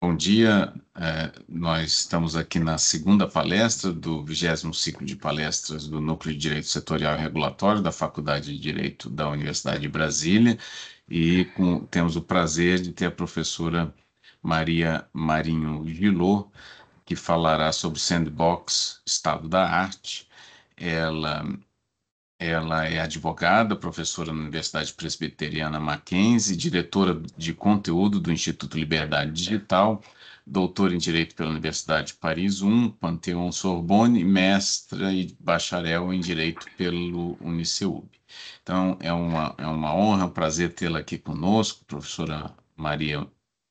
Bom dia, é, nós estamos aqui na segunda palestra do vigésimo ciclo de palestras do Núcleo de Direito Setorial e Regulatório da Faculdade de Direito da Universidade de Brasília e com, temos o prazer de ter a professora Maria Marinho Gilot, que falará sobre Sandbox, Estado da Arte. Ela ela é advogada, professora na Universidade Presbiteriana Mackenzie, diretora de conteúdo do Instituto Liberdade Digital, doutora em Direito pela Universidade Paris I, Pantheon Sorbonne, mestra e bacharel em Direito pelo Uniceub. Então, é uma, é uma honra, um prazer tê-la aqui conosco, professora Maria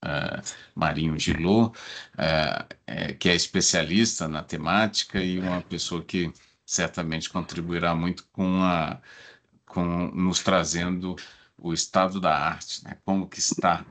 uh, Marinho Gilot, uh, é, que é especialista na temática e uma pessoa que certamente contribuirá muito com a com nos trazendo o estado da arte, né? como que está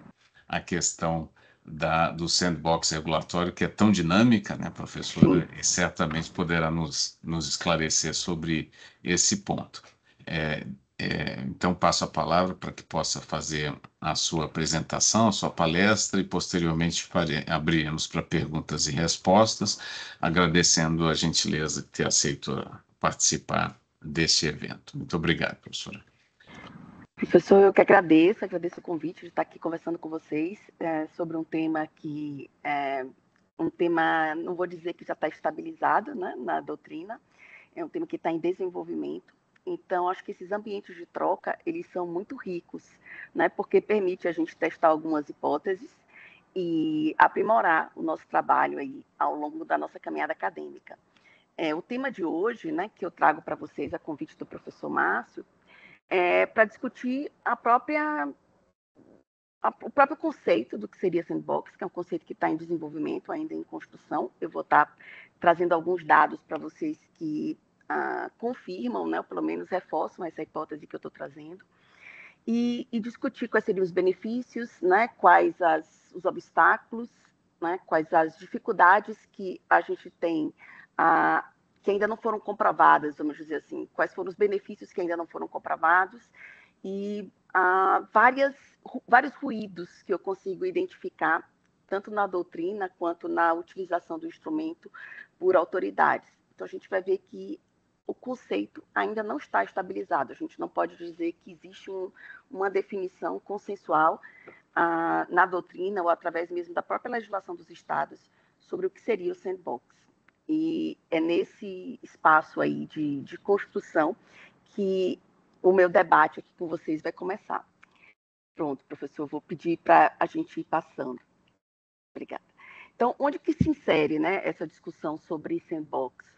a questão da, do sandbox regulatório, que é tão dinâmica, né, professora, e certamente poderá nos, nos esclarecer sobre esse ponto. É, é, então, passo a palavra para que possa fazer a sua apresentação, a sua palestra, e posteriormente abriremos para perguntas e respostas, agradecendo a gentileza de ter aceito participar desse evento. Muito obrigado, professora. Professor, eu que agradeço, agradeço o convite de estar aqui conversando com vocês é, sobre um tema que é um tema, não vou dizer que já está estabilizado né, na doutrina, é um tema que está em desenvolvimento, então, acho que esses ambientes de troca, eles são muito ricos, né? porque permite a gente testar algumas hipóteses e aprimorar o nosso trabalho aí ao longo da nossa caminhada acadêmica. É, o tema de hoje, né, que eu trago para vocês a convite do professor Márcio, é para discutir a própria o próprio conceito do que seria sandbox, que é um conceito que está em desenvolvimento, ainda em construção. Eu vou estar tá trazendo alguns dados para vocês que confirmam, né, ou pelo menos reforçam essa hipótese que eu estou trazendo, e, e, discutir quais seriam os benefícios, né, quais as, os obstáculos, né, quais as dificuldades que a gente tem, ah, que ainda não foram comprovadas, vamos dizer assim, quais foram os benefícios que ainda não foram comprovados, e várias, vários ruídos que eu consigo identificar, tanto na doutrina quanto na utilização do instrumento por autoridades. Então, a gente vai ver que o conceito ainda não está estabilizado. A gente não pode dizer que existe um, uma definição consensual ah, na doutrina ou através mesmo da própria legislação dos estados sobre o que seria o sandbox. E é nesse espaço aí de, de construção que o meu debate aqui com vocês vai começar. Pronto, professor, vou pedir para a gente ir passando. Obrigada. Então, onde que se insere né, essa discussão sobre sandbox?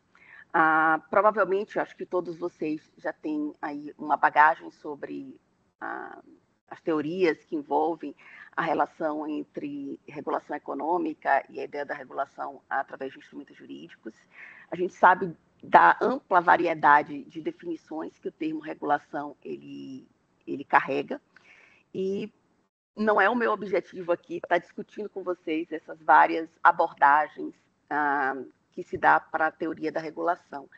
Ah, provavelmente, acho que todos vocês já têm aí uma bagagem sobre ah, as teorias que envolvem a relação entre regulação econômica e a ideia da regulação através de instrumentos jurídicos. A gente sabe da ampla variedade de definições que o termo regulação ele, ele carrega e não é o meu objetivo aqui estar discutindo com vocês essas várias abordagens ah, que se dá para a teoria da regulação,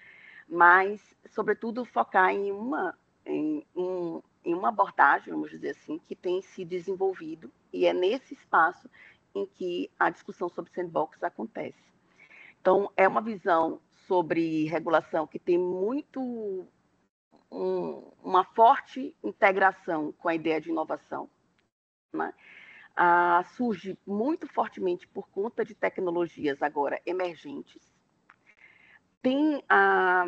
mas, sobretudo, focar em uma, em, um, em uma abordagem, vamos dizer assim, que tem se desenvolvido, e é nesse espaço em que a discussão sobre sandbox acontece. Então, é uma visão sobre regulação que tem muito um, uma forte integração com a ideia de inovação, né? Ah, surge muito fortemente por conta de tecnologias agora emergentes. Tem ah,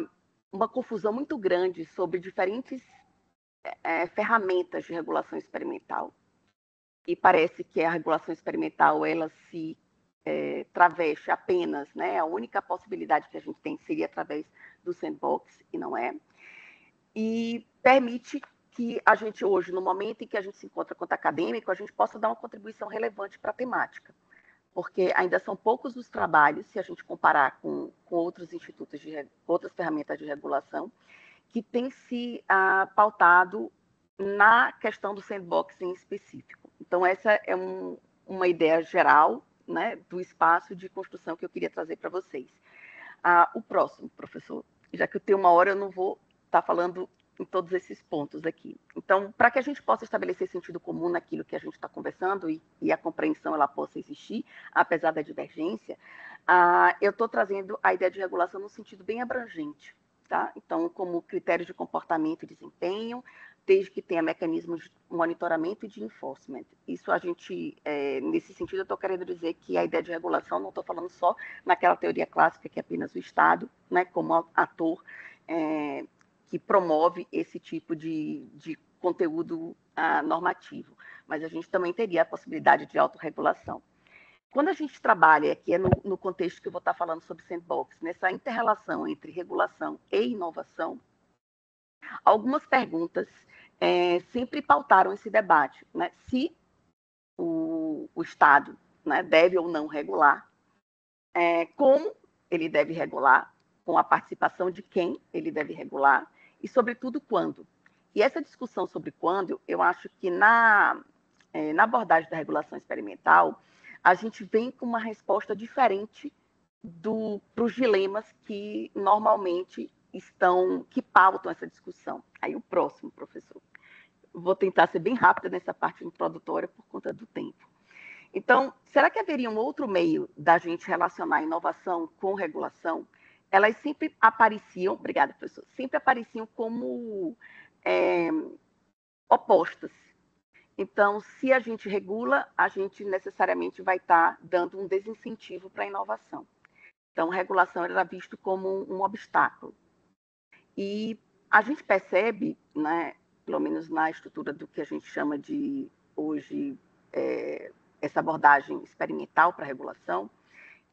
uma confusão muito grande sobre diferentes é, ferramentas de regulação experimental. E parece que a regulação experimental ela se é, traveste apenas, né? A única possibilidade que a gente tem seria através do sandbox, e não é. E permite que a gente hoje, no momento em que a gente se encontra quanto acadêmico, a gente possa dar uma contribuição relevante para a temática, porque ainda são poucos os trabalhos, se a gente comparar com, com outros institutos, de outras ferramentas de regulação, que têm se ah, pautado na questão do sandbox em específico. Então, essa é um, uma ideia geral né, do espaço de construção que eu queria trazer para vocês. Ah, o próximo, professor, já que eu tenho uma hora, eu não vou estar tá falando em todos esses pontos aqui. Então, para que a gente possa estabelecer sentido comum naquilo que a gente está conversando e, e, a compreensão ela possa existir, apesar da divergência, uh, eu estou trazendo a ideia de regulação no sentido bem abrangente. Tá? Então, como critérios de comportamento e desempenho, desde que tenha mecanismos de monitoramento e de enforcement. Isso a gente, é, nesse sentido, eu estou querendo dizer que a ideia de regulação, não estou falando só naquela teoria clássica que é apenas o Estado, né, como ator é, que promove esse tipo de, de conteúdo ah, normativo, mas a gente também teria a possibilidade de autorregulação. Quando a gente trabalha, aqui é no, no contexto que eu vou estar falando sobre sandbox, nessa interrelação entre regulação e inovação, algumas perguntas é, sempre pautaram esse debate. Né? Se o, o Estado né, deve ou não regular, é, como ele deve regular, com a participação de quem ele deve regular, e, sobretudo, quando. E essa discussão sobre quando, eu acho que na, é, na abordagem da regulação experimental, a gente vem com uma resposta diferente para os dilemas que normalmente estão, que pautam essa discussão. Aí o próximo, professor. Vou tentar ser bem rápida nessa parte introdutória por conta do tempo. Então, será que haveria um outro meio da gente relacionar inovação com regulação? Elas sempre apareciam, obrigada, professor, sempre apareciam como é, opostas. Então, se a gente regula, a gente necessariamente vai estar dando um desincentivo para a inovação. Então, regulação era visto como um, obstáculo. E a gente percebe, né, pelo menos na estrutura do que a gente chama de hoje é, essa abordagem experimental para regulação,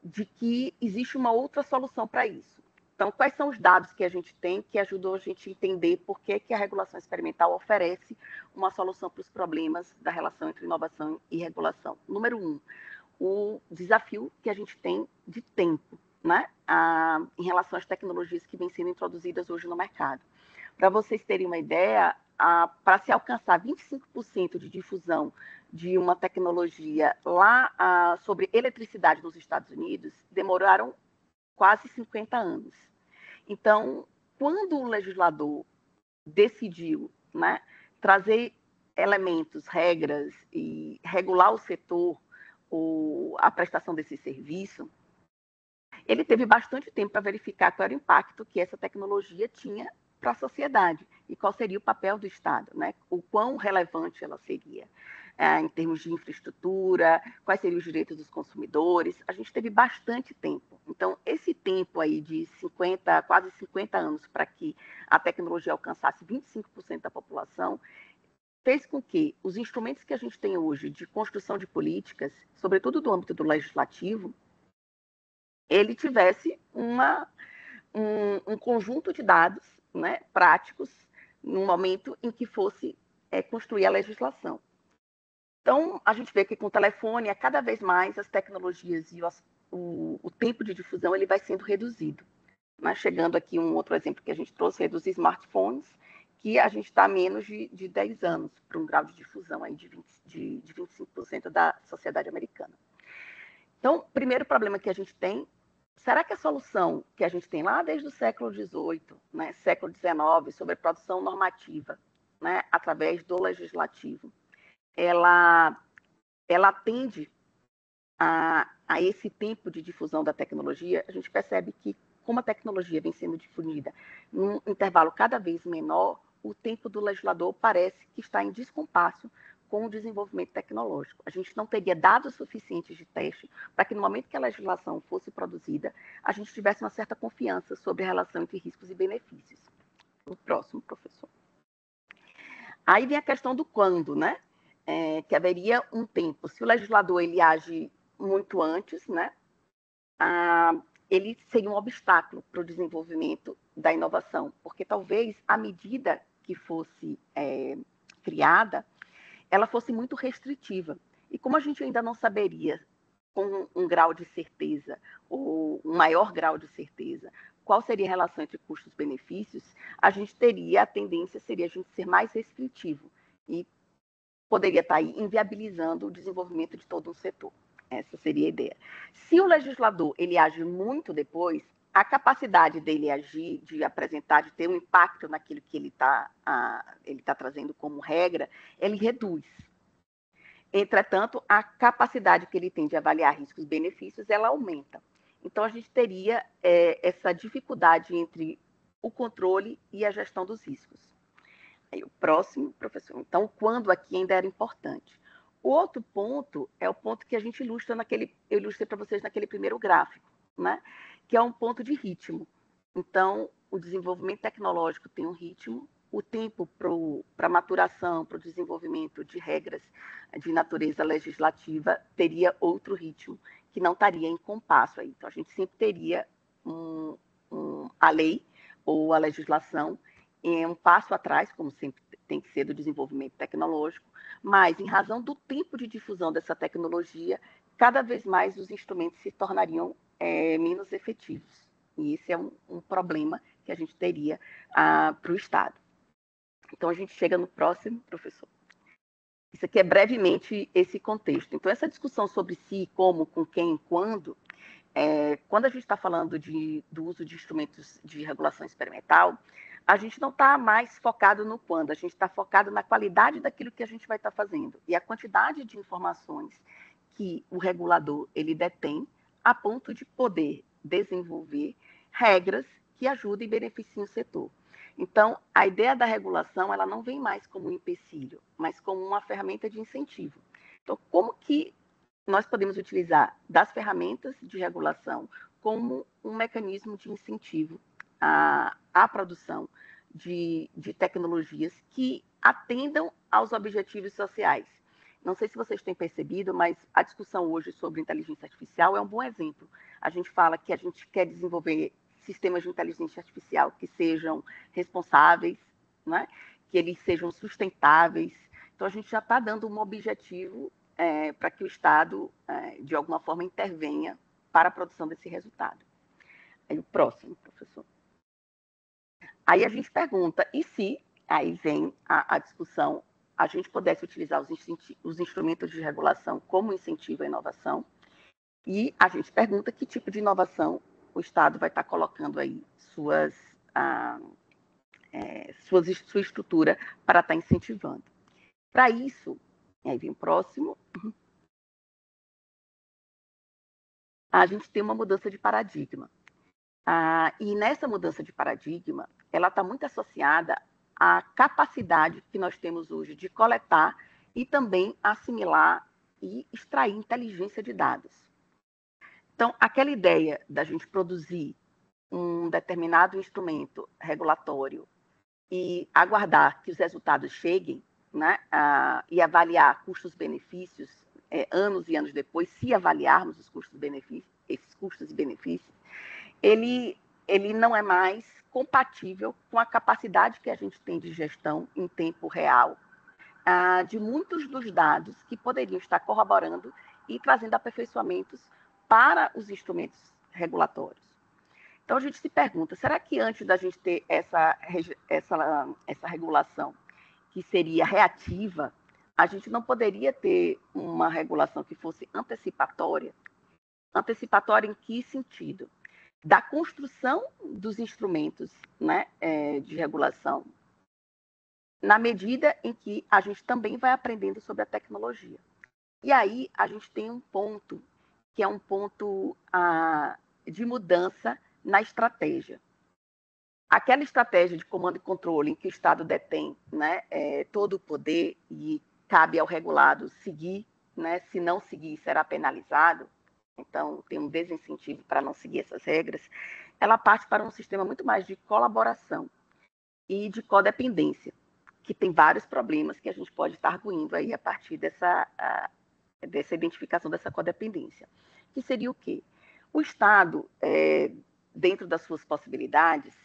de que existe uma outra solução para isso. Então, quais são os dados que a gente tem que ajudou a gente a entender por que, que a regulação experimental oferece uma solução para os problemas da relação entre inovação e regulação? Número um, o desafio que a gente tem de tempo, né, a, em relação às tecnologias que vêm sendo introduzidas hoje no mercado. Para vocês terem uma ideia, para se alcançar 25% de difusão de uma tecnologia lá a, sobre eletricidade nos Estados Unidos, demoraram quase 50 anos. Então, quando o legislador decidiu né, trazer elementos, regras e regular o setor, ou a prestação desse serviço, ele teve bastante tempo para verificar qual era o impacto que essa tecnologia tinha para a sociedade e qual seria o papel do Estado, né? o quão relevante ela seria é, em termos de infraestrutura, quais seriam os direitos dos consumidores. A gente teve bastante tempo. Então, esse tempo aí de 50, quase 50 anos para que a tecnologia alcançasse 25% da população, fez com que os instrumentos que a gente tem hoje de construção de políticas, sobretudo do âmbito do legislativo, ele tivesse uma, um, um conjunto de dados né, práticos no momento em que fosse é, construir a legislação. Então, a gente vê que com o telefone, a cada vez mais as tecnologias e o, o, tempo de difusão ele vai sendo reduzido. Mas chegando aqui um outro exemplo que a gente trouxe, é dos smartphones, que a gente está a menos de, de 10 anos para um grau de difusão aí de, 20, de, de 25% da sociedade americana. Então, o primeiro problema que a gente tem, será que a solução que a gente tem lá desde o século XVIII, né, século XIX, sobre produção normativa, né, através do legislativo, ela, ela atende a, a esse tempo de difusão da tecnologia, a gente percebe que, como a tecnologia vem sendo difundida num intervalo cada vez menor, o tempo do legislador parece que está em descompasso com o desenvolvimento tecnológico. A gente não teria dados suficientes de teste para que, no momento que a legislação fosse produzida, a gente tivesse uma certa confiança sobre a relação entre riscos e benefícios. O próximo, professor. Aí vem a questão do quando, né? é, que haveria um tempo. Se o legislador ele age muito antes, né, ah, ele seria um obstáculo para o desenvolvimento da inovação, porque talvez a medida que fosse é, criada, ela fosse muito restritiva. E como a gente ainda não saberia com um grau de certeza, ou um maior grau de certeza, qual seria a relação entre custos e benefícios, a gente teria, a tendência seria a gente ser mais restritivo. E poderia estar aí inviabilizando o desenvolvimento de todo um setor. Essa seria a ideia. Se o legislador ele age muito depois, a capacidade dele agir, de apresentar, de ter um impacto naquilo que ele está ele tá trazendo como regra, ele reduz. Entretanto, a capacidade que ele tem de avaliar riscos e benefícios, ela aumenta. Então, a gente teria é, essa dificuldade entre o controle e a gestão dos riscos. Aí, o próximo, professor. Então, quando aqui ainda era importante. O outro ponto é o ponto que a gente ilustra naquele, eu ilustrei para vocês naquele primeiro gráfico, né? Que é um ponto de ritmo. Então, o desenvolvimento tecnológico tem um ritmo, o tempo para a maturação, para o desenvolvimento de regras de natureza legislativa teria outro ritmo, que não estaria em compasso aí. Então, a gente sempre teria um, um, a lei ou a legislação em um passo atrás, como sempre tem que ser do desenvolvimento tecnológico, mas em razão do tempo de difusão dessa tecnologia, cada vez mais os instrumentos se tornariam é, menos efetivos. E esse é um, um problema que a gente teria ah, para o Estado. Então, a gente chega no próximo, professor. Isso aqui é brevemente esse contexto. Então, essa discussão sobre si, como, com quem, quando, é, quando a gente está falando de, do uso de instrumentos de regulação experimental, a gente não está mais focado no quando, a gente está focado na qualidade daquilo que a gente vai estar tá fazendo e a quantidade de informações que o regulador ele detém a ponto de poder desenvolver regras que ajudem e beneficiem o setor. Então, a ideia da regulação, ela não vem mais como um empecilho, mas como uma ferramenta de incentivo. Então, como que nós podemos utilizar das ferramentas de regulação como um mecanismo de incentivo à, à produção de, de tecnologias que atendam aos objetivos sociais. Não sei se vocês têm percebido, mas a discussão hoje sobre inteligência artificial é um bom exemplo. A gente fala que a gente quer desenvolver sistemas de inteligência artificial que sejam responsáveis, né? que eles sejam sustentáveis. Então, a gente já está dando um objetivo é, para que o Estado, é, de alguma forma, intervenha para a produção desse resultado. Aí, o próximo, professor. Aí a gente pergunta, e se, aí vem a, a discussão, a gente pudesse utilizar os, os instrumentos de regulação como incentivo à inovação, e a gente pergunta que tipo de inovação o Estado vai estar colocando aí suas, ah, é, suas, sua estrutura para estar incentivando. Para isso, aí vem o próximo, a gente tem uma mudança de paradigma. Ah, e nessa mudança de paradigma, ela está muito associada à capacidade que nós temos hoje de coletar e também assimilar e extrair inteligência de dados. Então, aquela ideia da gente produzir um determinado instrumento regulatório e aguardar que os resultados cheguem, né, ah, e avaliar custos-benefícios é, anos e anos depois, se avaliarmos os custos-benefícios, esses custos e benefícios, ele, ele não é mais compatível com a capacidade que a gente tem de gestão em tempo real ah, de muitos dos dados que poderiam estar corroborando e trazendo aperfeiçoamentos para os instrumentos regulatórios. Então a gente se pergunta, será que antes da gente ter essa, essa, essa regulação que seria reativa, a gente não poderia ter uma regulação que fosse antecipatória? Antecipatória em que sentido? Da construção dos instrumentos né, é, de regulação, na medida em que a gente também vai aprendendo sobre a tecnologia. E aí a gente tem um ponto que é um ponto de mudança na estratégia. Aquela estratégia de comando e controle em que o Estado detém né, é, todo o poder e cabe ao regulado seguir, né, se não seguir será penalizado, então tem um desincentivo para não seguir essas regras, ela parte para um sistema muito mais de colaboração e de codependência, que tem vários problemas que a gente pode estar arguindo aí a partir dessa, dessa identificação dessa codependência. Que seria o quê? O Estado, é, dentro das suas possibilidades,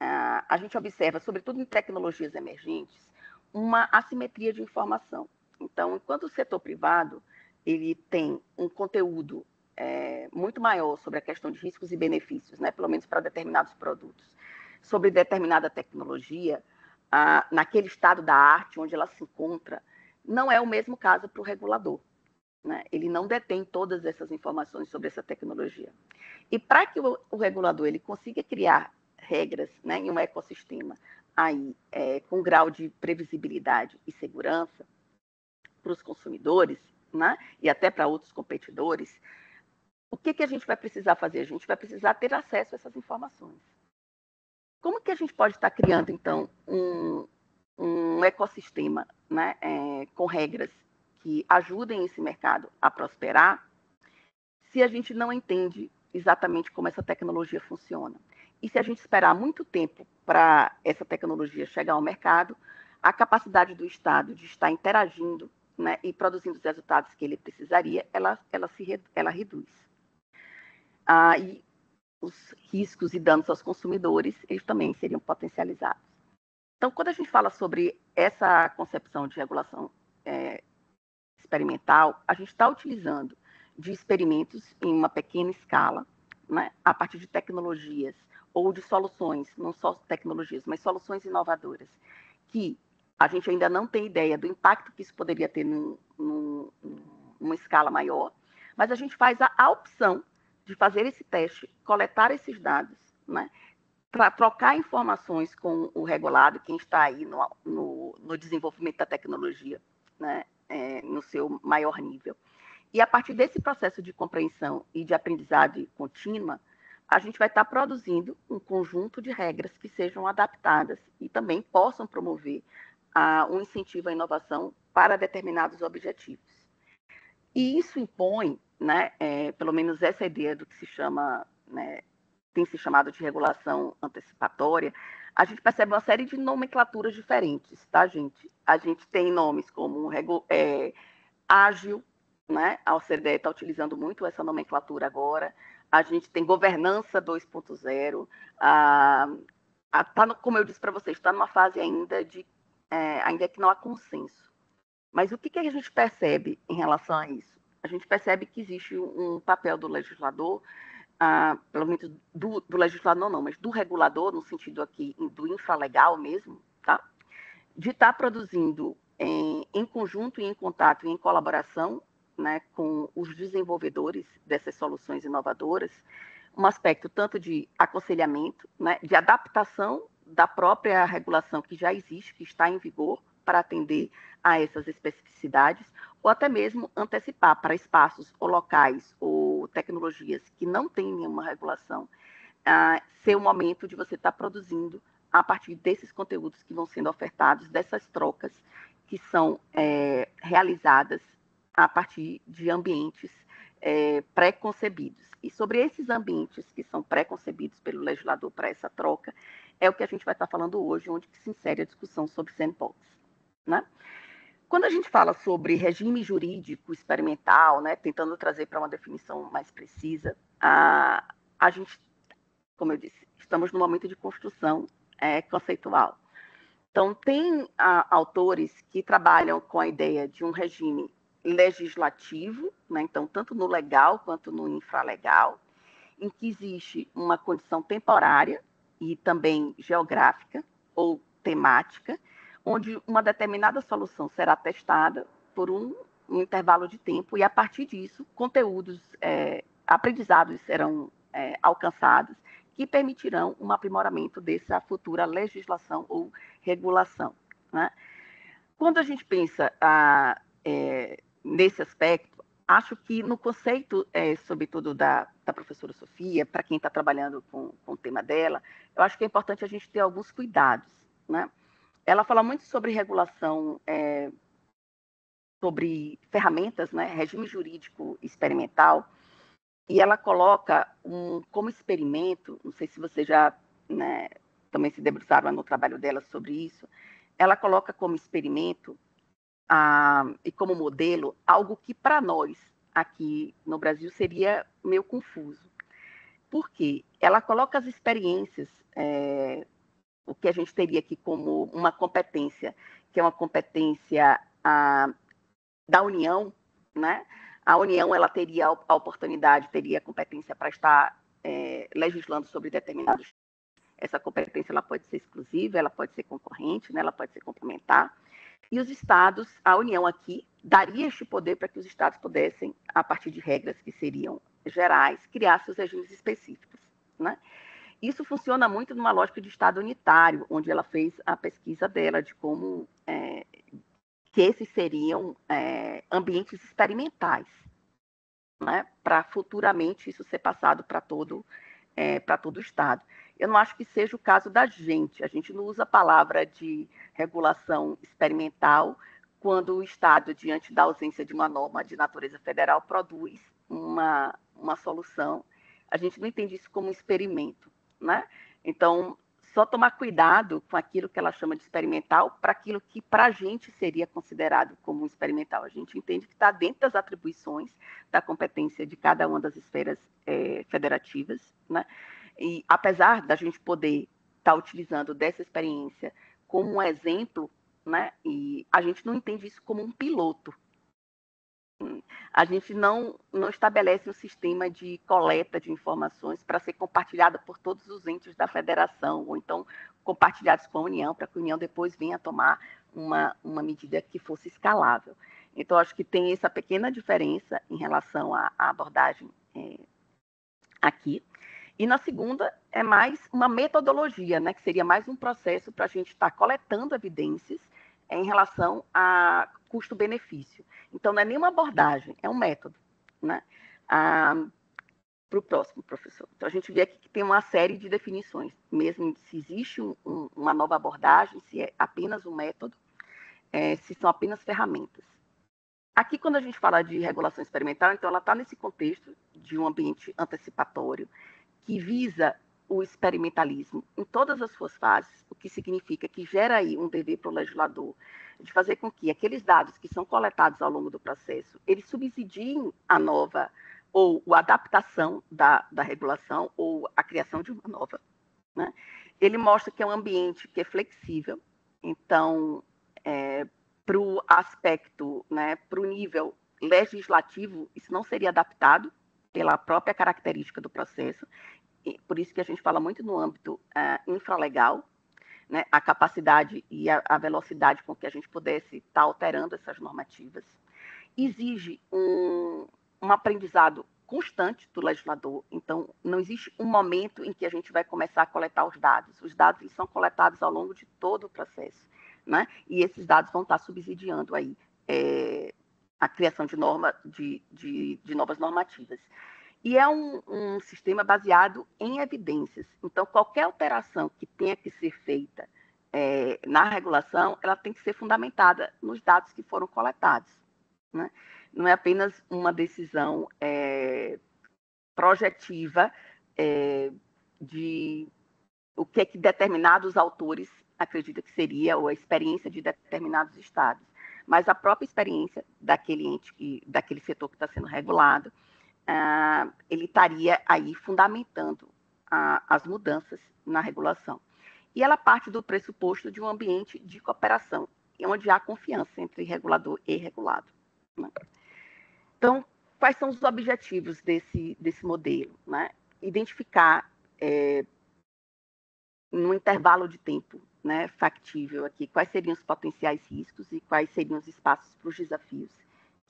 a gente observa, sobretudo em tecnologias emergentes, uma assimetria de informação. Então, enquanto o setor privado ele tem um conteúdo é, muito maior sobre a questão de riscos e benefícios, né, pelo menos para determinados produtos, sobre determinada tecnologia, naquele estado da arte onde ela se encontra, não é o mesmo caso para o regulador. Né? Ele não detém todas essas informações sobre essa tecnologia. E para que o, o, regulador ele consiga criar regras né, em um ecossistema aí, é, com grau de previsibilidade e segurança para os consumidores né, e até para outros competidores, o que, que a gente vai precisar fazer? A gente vai precisar ter acesso a essas informações. Como que a gente pode estar criando, então, um, um ecossistema né, é, com regras que ajudem esse mercado a prosperar, se a gente não entende exatamente como essa tecnologia funciona? E se a gente esperar muito tempo para essa tecnologia chegar ao mercado, a capacidade do Estado de estar interagindo né, e produzindo os resultados que ele precisaria, ela, ela, se, ela reduz. Ah, e os riscos e danos aos consumidores, eles também seriam potencializados. Então, quando a gente fala sobre essa concepção de regulação é, experimental, a gente está utilizando de experimentos em uma pequena escala, né, a partir de tecnologias ou de soluções, não só tecnologias, mas soluções inovadoras, que a gente ainda não tem ideia do impacto que isso poderia ter num, num, numa escala maior, mas a gente faz a, a opção de fazer esse teste, coletar esses dados, né, para trocar informações com o regulado, quem está aí no, no, no desenvolvimento da tecnologia, né, é, no seu maior nível. E a partir desse processo de compreensão e de aprendizagem contínua, a gente vai estar produzindo um conjunto de regras que sejam adaptadas e também possam promover uh, um incentivo à inovação para determinados objetivos. E isso impõe, né, é, pelo menos essa ideia do que se chama, né, tem se chamado de regulação antecipatória, a gente percebe uma série de nomenclaturas diferentes, tá, gente? A gente tem nomes como é, ágil, né? A OCDE está utilizando muito essa nomenclatura agora. A gente tem governança 2.0. A, a, tá como eu disse para vocês, está numa fase ainda de é, ainda que não há consenso. Mas o que, que a gente percebe em relação a isso? A gente percebe que existe um papel do legislador ah, pelo menos do, do, legislador não, mas do regulador, no sentido aqui do infralegal mesmo, tá? de estar tá produzindo em, em, conjunto e em contato e em colaboração né, com os desenvolvedores dessas soluções inovadoras, um aspecto tanto de aconselhamento, né, de adaptação da própria regulação que já existe, que está em vigor, para atender a essas especificidades, ou até mesmo antecipar para espaços ou locais ou tecnologias que não têm nenhuma regulação, uh, ser o momento de você estar tá produzindo a partir desses conteúdos que vão sendo ofertados, dessas trocas que são é, realizadas a partir de ambientes é, pré-concebidos. E sobre esses ambientes que são pré-concebidos pelo legislador para essa troca, é o que a gente vai estar falando hoje, onde se insere a discussão sobre sandbox. Né? Quando a gente fala sobre regime jurídico experimental, né, tentando trazer para uma definição mais precisa, a, a gente, como eu disse, estamos no momento de construção é, conceitual. Então, tem a, autores que trabalham com a ideia de um regime legislativo, né, então, tanto no legal quanto no infralegal, em que existe uma condição temporária e também geográfica ou temática, onde uma determinada solução será testada por um, um intervalo de tempo e, a partir disso, conteúdos, é, aprendizados serão é, alcançados que permitirão um aprimoramento dessa futura legislação ou regulação. Né? Quando a gente pensa é, nesse aspecto, acho que no conceito, é, sobretudo da, da, professora Sofia, para quem está trabalhando com, com, o tema dela, eu acho que é importante a gente ter alguns cuidados. Né? Ela fala muito sobre regulação, é, sobre ferramentas, né, regime jurídico experimental, e ela coloca um, como experimento, não sei se você já né, também se debruçaram no trabalho dela sobre isso, ela coloca como experimento ah, e como modelo algo que para nós aqui no Brasil seria meio confuso. Por quê? Ela coloca as experiências é, o que a gente teria aqui como uma competência, que é uma competência a, da União, né? A União ela teria a oportunidade, teria a competência para estar é, legislando sobre determinados. Essa competência ela pode ser exclusiva, ela pode ser concorrente, né? ela pode ser complementar. E os estados, a União aqui, daria este poder para que os estados pudessem, a partir de regras que seriam gerais, criar seus regimes específicos. Né? Isso funciona muito numa lógica de Estado unitário, onde ela fez a pesquisa dela de como é, que esses seriam é, ambientes experimentais, né? para futuramente isso ser passado para todo, é, para todo o Estado. Eu não acho que seja o caso da gente. A gente não usa a palavra de regulação experimental quando o Estado, diante da ausência de uma norma de natureza federal, produz uma, uma solução. A gente não entende isso como um experimento, né? Então, só tomar cuidado com aquilo que ela chama de experimental para aquilo que para a gente seria considerado como experimental. A gente entende que está dentro das atribuições da competência de cada uma das esferas é, federativas, né? E apesar da gente poder estar tá utilizando dessa experiência como um exemplo, né? E a gente não entende isso como um piloto. A gente não, não estabelece um sistema de coleta de informações para ser compartilhada por todos os entes da federação, ou então compartilhados com a União, para que a União depois venha tomar uma, uma medida que fosse escalável. Então, acho que tem essa pequena diferença em relação à, à abordagem é, aqui. E na segunda é mais uma metodologia, né, que seria mais um processo para a gente estar tá coletando evidências em relação a custo-benefício. Então, não é nenhuma abordagem, é um método. Né? Ah, para o próximo, professor. Então, a gente vê aqui que tem uma série de definições, mesmo se existe um, um, uma nova abordagem, se é apenas um método, é, se são apenas ferramentas. Aqui, quando a gente fala de regulação experimental, então ela está nesse contexto de um ambiente antecipatório, que visa o experimentalismo em todas as suas fases, o que significa que gera aí um dever para o legislador de fazer com que aqueles dados que são coletados ao longo do processo, eles subsidiem a nova ou a adaptação da, da regulação ou a criação de uma nova. Né? Ele mostra que é um ambiente que é flexível, então, é, para o aspecto, né, para o nível legislativo, isso não seria adaptado pela própria característica do processo, por isso que a gente fala muito no âmbito uh, infralegal, né, a capacidade e a, a, velocidade com que a gente pudesse estar tá alterando essas normativas. Exige um, um aprendizado constante do legislador. Então, não existe um momento em que a gente vai começar a coletar os dados. Os dados eles são coletados ao longo de todo o processo, né? E esses dados vão estar subsidiando aí é, a criação de, norma, de, de, de novas normativas. E é um, um, sistema baseado em evidências. Então, qualquer alteração que tenha que ser feita é, na regulação, ela tem que ser fundamentada nos dados que foram coletados. Né? Não é apenas uma decisão é, projetiva é, de o que é que determinados autores acreditam que seria, ou a experiência de determinados estados, mas a própria experiência daquele ente, que, daquele setor que está sendo regulado, uh, ele estaria aí fundamentando uh, as mudanças na regulação. E ela parte do pressuposto de um ambiente de cooperação, onde há confiança entre regulador e regulado. Né? Então, quais são os objetivos desse, desse modelo? Né? Identificar, é, no intervalo de tempo né, factível aqui, quais seriam os potenciais riscos e quais seriam os espaços para os desafios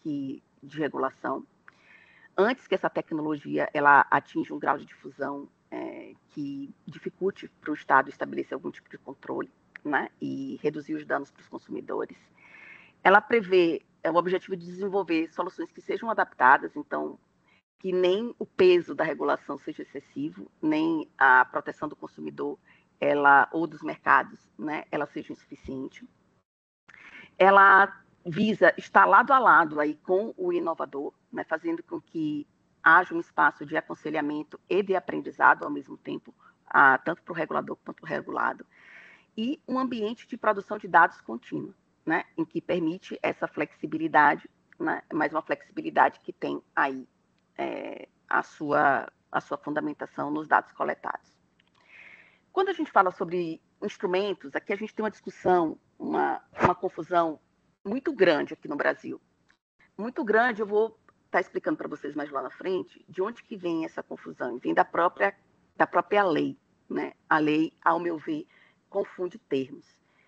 que, de regulação antes que essa tecnologia ela atinja um grau de difusão é, que dificulte para o Estado estabelecer algum tipo de controle né, e reduzir os danos para os consumidores. Ela prevê é, o objetivo de desenvolver soluções que sejam adaptadas, então, que nem o peso da regulação seja excessivo, nem a proteção do consumidor ela, ou dos mercados né, ela seja insuficiente. Ela visa estar lado a lado aí com o inovador, né, fazendo com que haja um espaço de aconselhamento e de aprendizado ao mesmo tempo, a, tanto para o regulador quanto para o regulado, e um ambiente de produção de dados contínua, né, em que permite essa flexibilidade, né, mas uma flexibilidade que tem aí é, a, sua, a sua fundamentação nos dados coletados. Quando a gente fala sobre instrumentos, aqui a gente tem uma discussão, uma, uma confusão muito grande aqui no Brasil. Muito grande, eu vou estar tá explicando para vocês mais lá na frente, de onde que vem essa confusão. Vem da própria, da própria lei. Né? A lei, ao meu ver, confunde termos,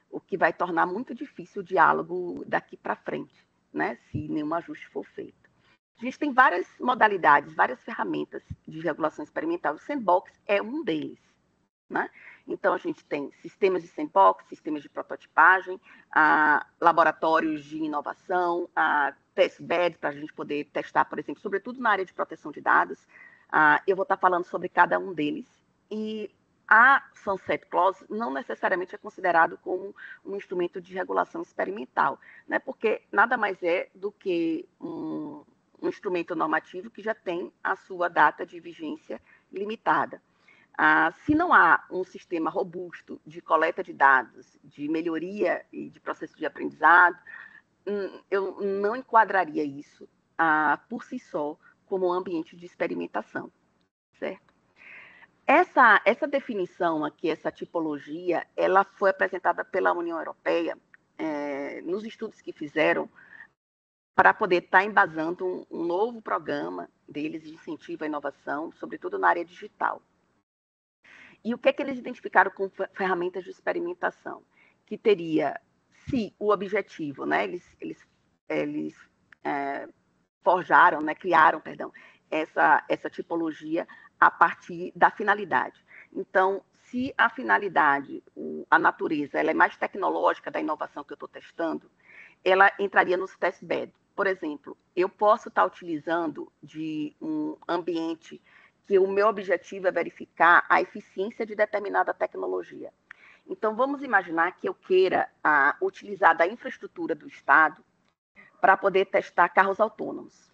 o que vai tornar muito difícil o diálogo daqui para frente. né, se nenhum ajuste for feito. A gente tem várias modalidades, várias ferramentas de regulação experimental. O sandbox é um deles. Né? Então, a gente tem sistemas de sandbox, sistemas de prototipagem, a laboratórios de inovação, a testbed, para a gente poder testar, por exemplo, sobretudo na área de proteção de dados. eu vou estar falando sobre cada um deles. E a Sunset Clause não necessariamente é considerado como um instrumento de regulação experimental, né? porque nada mais é do que um, um instrumento normativo que já tem a sua data de vigência limitada. Ah, se não há um sistema robusto de coleta de dados, de melhoria e de processo de aprendizado, hum, eu não enquadraria isso ah, por si só como um ambiente de experimentação, certo? Essa, essa definição aqui, essa tipologia, ela foi apresentada pela União Europeia é, nos estudos que fizeram para poder estar tá embasando um, um, novo programa deles de incentivo à inovação, sobretudo na área digital. E o que é que eles identificaram com ferramentas de experimentação? Que teria, se o objetivo, né, eles, eles, eles é, forjaram, né, criaram, perdão, essa, essa tipologia a partir da finalidade. Então, se a finalidade, a natureza, ela é mais tecnológica da inovação que eu estou testando, ela entraria nos test bed. Por exemplo, eu posso estar utilizando de um ambiente que o meu objetivo é verificar a eficiência de determinada tecnologia. Então, vamos imaginar que eu queira ah, utilizar da infraestrutura do Estado para poder testar carros autônomos.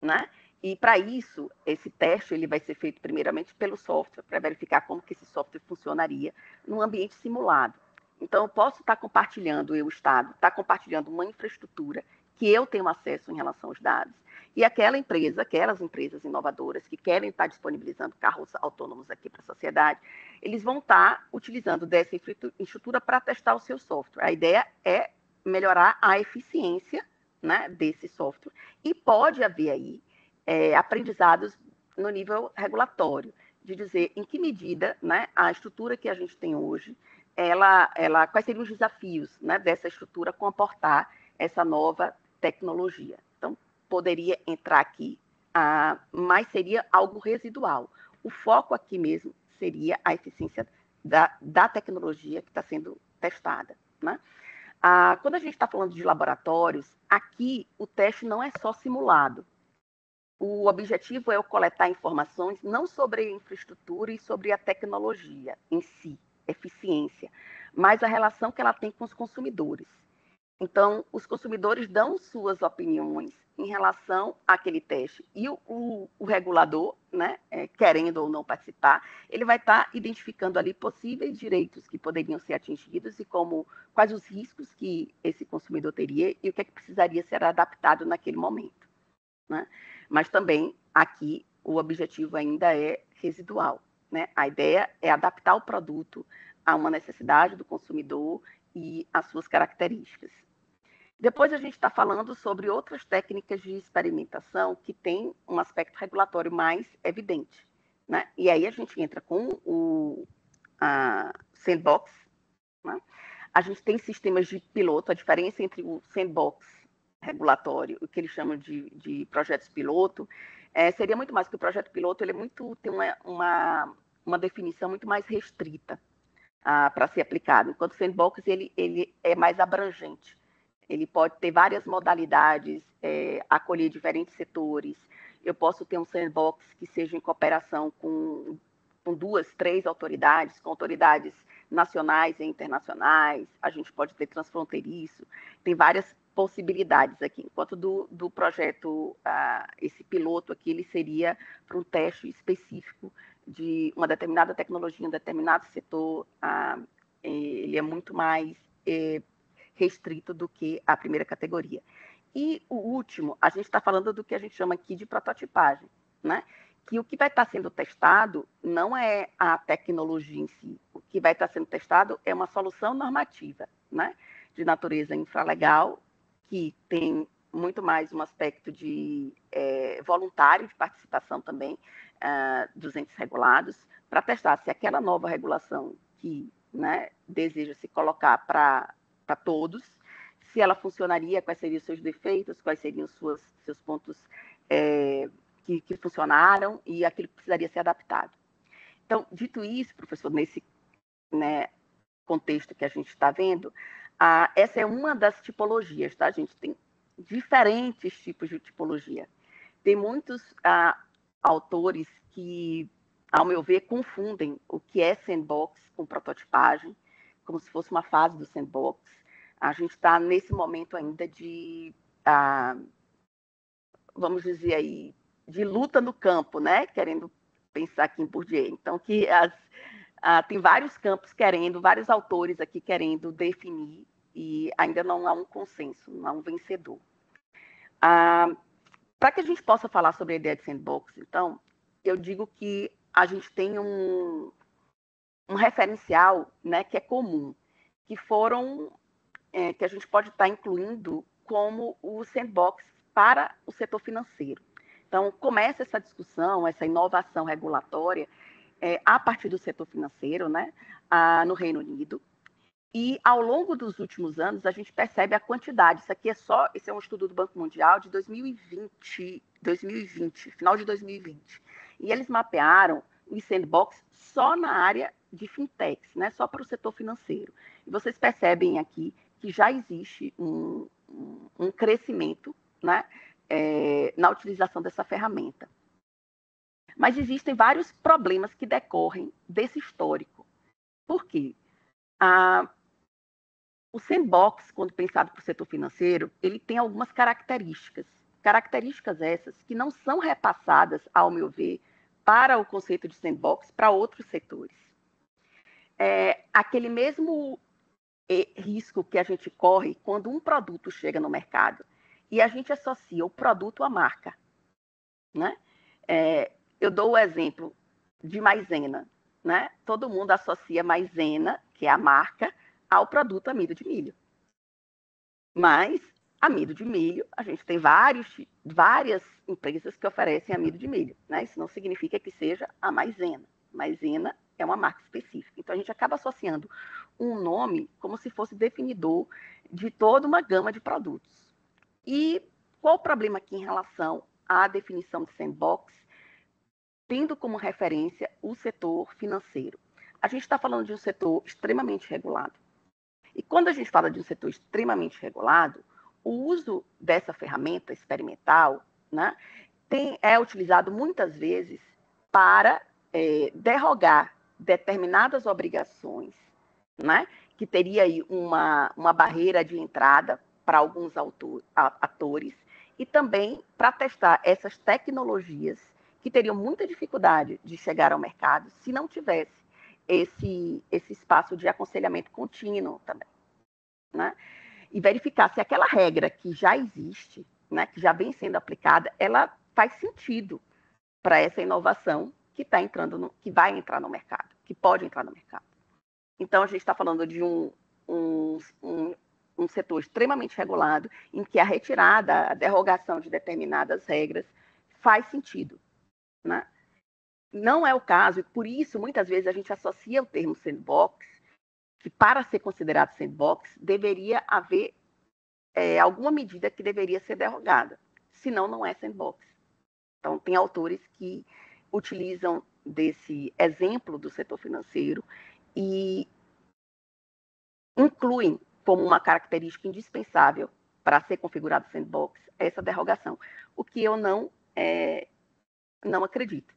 Né? E para isso, esse teste ele vai ser feito primeiramente pelo software, para verificar como que esse software funcionaria num ambiente simulado. Então, eu posso estar compartilhando, eu, Estado, estar compartilhando uma infraestrutura que eu tenho acesso em relação aos dados. E aquela empresa, aquelas empresas inovadoras que querem estar disponibilizando carros autônomos aqui para a sociedade, eles vão estar utilizando dessa infraestrutura para testar o seu software. A ideia é melhorar a eficiência né, desse software. E pode haver aí é, aprendizados no nível regulatório, de dizer em que medida né, a estrutura que a gente tem hoje, ela, ela, quais seriam os desafios né, dessa estrutura comportar essa nova tecnologia. Então, poderia entrar aqui, ah, mas seria algo residual. O foco aqui mesmo seria a eficiência da, da tecnologia que está sendo testada. Né? Ah, quando a gente está falando de laboratórios, aqui o teste não é só simulado o objetivo é eu coletar informações não sobre a infraestrutura e sobre a tecnologia em si, eficiência, mas a relação que ela tem com os consumidores. Então, os consumidores dão suas opiniões em relação àquele teste. E o, o, o regulador, né, é, querendo ou não participar, ele vai estar tá identificando ali possíveis direitos que poderiam ser atingidos e como quais os riscos que esse consumidor teria e o que é que precisaria ser adaptado naquele momento. Né? Mas também aqui o objetivo ainda é residual. Né? A ideia é adaptar o produto a uma necessidade do consumidor e às suas características. Depois a gente está falando sobre outras técnicas de experimentação que têm um aspecto regulatório mais evidente. Né? E aí a gente entra com o sandbox. Né? A gente tem sistemas de piloto, a diferença entre o sandbox regulatório, o que eles chamam de, de projetos piloto, é, seria muito mais que o projeto piloto, ele é muito, tem uma, uma, uma definição muito mais restrita ah, para ser aplicado, enquanto o sandbox ele, ele é mais abrangente. Ele pode ter várias modalidades, é, acolher diferentes setores. Eu posso ter um sandbox que seja em cooperação com, com duas, três autoridades, com autoridades nacionais e internacionais. A gente pode ter transfronteiriço. Tem várias possibilidades aqui. Enquanto do, do projeto, uh, esse piloto aqui, ele seria para um teste específico de uma determinada tecnologia, um determinado setor, uh, ele é muito mais eh, restrito do que a primeira categoria. E o último, a gente está falando do que a gente chama aqui de prototipagem, né? que o que vai estar tá sendo testado não é a tecnologia em si, o que vai estar tá sendo testado é uma solução normativa, né? de natureza infralegal que tem muito mais um aspecto de é, voluntário de participação também uh, dos entes regulados, para testar se aquela nova regulação que né, deseja se colocar para todos, se ela funcionaria, quais seriam seus defeitos, quais seriam os seus pontos é, que, que, funcionaram e aquilo que precisaria ser adaptado. Então, dito isso, professor, nesse né, contexto que a gente está vendo, ah, essa é uma das tipologias, tá? A gente tem diferentes tipos de tipologia. Tem muitos ah, autores que, ao meu ver, confundem o que é sandbox com prototipagem, como se fosse uma fase do sandbox. A gente está nesse momento ainda de, ah, vamos dizer aí, de luta no campo, né? Querendo pensar aqui em Bourdieu. Então, que as, ah, tem vários campos querendo, vários autores aqui querendo definir e ainda não há um consenso, não há um vencedor. Ah, Para que a gente possa falar sobre a ideia de sandbox, então, eu digo que a gente tem um, um referencial né, que é comum, que foram, é, que a gente pode estar incluindo como o sandbox para o setor financeiro. Então, começa essa discussão, essa inovação regulatória é, a partir do setor financeiro, né, a, no Reino Unido, e ao longo dos últimos anos, a gente percebe a quantidade. Isso aqui é só, esse é um estudo do Banco Mundial de 2020, 2020, final de 2020. E eles mapearam o sandbox só na área de fintechs, né? só para o setor financeiro. E vocês percebem aqui que já existe um, um crescimento né? É, na utilização dessa ferramenta. Mas existem vários problemas que decorrem desse histórico. Por quê? Ah, o sandbox, quando pensado para o setor financeiro, ele tem algumas características. Características essas que não são repassadas, ao meu ver, para o conceito de sandbox para outros setores. É, aquele mesmo risco que a gente corre quando um produto chega no mercado e a gente associa o produto à marca. Né? É, eu dou o exemplo de maisena. Né? Todo mundo associa maisena, que é a marca, ao produto amido de milho. Mas amido de milho, a gente tem vários, várias empresas que oferecem amido de milho. Né? Isso não significa que seja a maisena. Maisena é uma marca específica. Então a gente acaba associando um nome como se fosse definidor de toda uma gama de produtos. E qual o problema aqui em relação à definição de sandbox, tendo como referência o setor financeiro? A gente está falando de um setor extremamente regulado. E quando a gente fala de um setor extremamente regulado, o uso dessa ferramenta experimental né, tem, é utilizado muitas vezes para é, derrogar determinadas obrigações, né, que teria aí uma, uma barreira de entrada para alguns autor, atores, e também para testar essas tecnologias que teriam muita dificuldade de chegar ao mercado se não tivesse esse, esse espaço de aconselhamento contínuo também. Né? E verificar se aquela regra que já existe, né, que já vem sendo aplicada, ela faz sentido para essa inovação que está entrando, no, que vai entrar no mercado, que pode entrar no mercado. Então a gente está falando de um, um, um, um, setor extremamente regulado, em que a retirada, a derrogação de determinadas regras faz sentido. Né? Não é o caso, e por isso, muitas vezes, a gente associa o termo sandbox, que para ser considerado sandbox, deveria haver é, alguma medida que deveria ser derrogada, senão não é sandbox. Então, tem autores que utilizam desse exemplo do setor financeiro e incluem como uma característica indispensável para ser configurado sandbox essa derrogação, o que eu não, é, não acredito.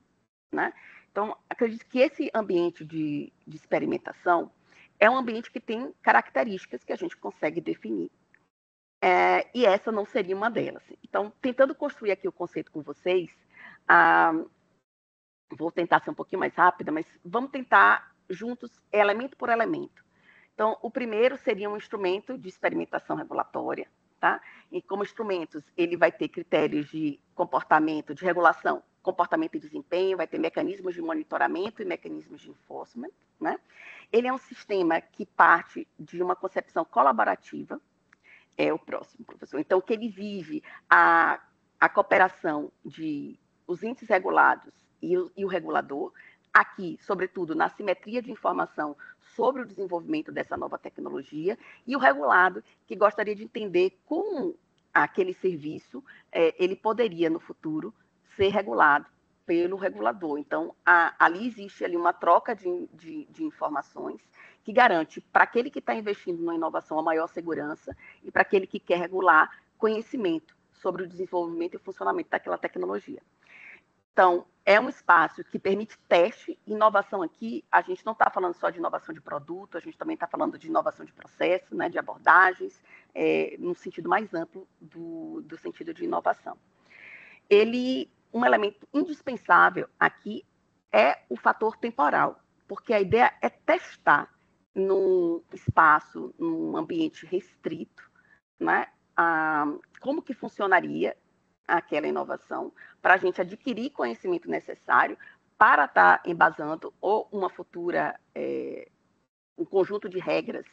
Né? Então, acredito que esse ambiente de, de experimentação é um ambiente que tem características que a gente consegue definir. É, e essa não seria uma delas. Então, tentando construir aqui o conceito com vocês, ah, vou tentar ser um pouquinho mais rápida, mas vamos tentar juntos, elemento por elemento. Então, o primeiro seria um instrumento de experimentação regulatória, tá? E como instrumentos, ele vai ter critérios de comportamento, de regulação comportamento e desempenho, vai ter mecanismos de monitoramento e mecanismos de enforcement. Né? Ele é um sistema que parte de uma concepção colaborativa, é o próximo, professor. Então, que ele vive a, a cooperação de os índices regulados e o, e o regulador, aqui, sobretudo, na simetria de informação sobre o desenvolvimento dessa nova tecnologia, e o regulado, que gostaria de entender como aquele serviço é, ele poderia, no futuro, ser regulado pelo regulador. Então, a, ali existe ali uma troca de, de, de informações que garante para aquele que está investindo na inovação a maior segurança e para aquele que quer regular conhecimento sobre o desenvolvimento e funcionamento daquela tecnologia. Então, é um espaço que permite teste, inovação aqui, a gente não está falando só de inovação de produto, a gente também está falando de inovação de processo, né, de abordagens, é, no sentido mais amplo do, do sentido de inovação. Ele, um elemento indispensável aqui é o fator temporal, porque a ideia é testar num espaço, num ambiente restrito, né, a, como que funcionaria aquela inovação, para a gente adquirir conhecimento necessário para estar tá embasando ou uma futura, é, um conjunto de regras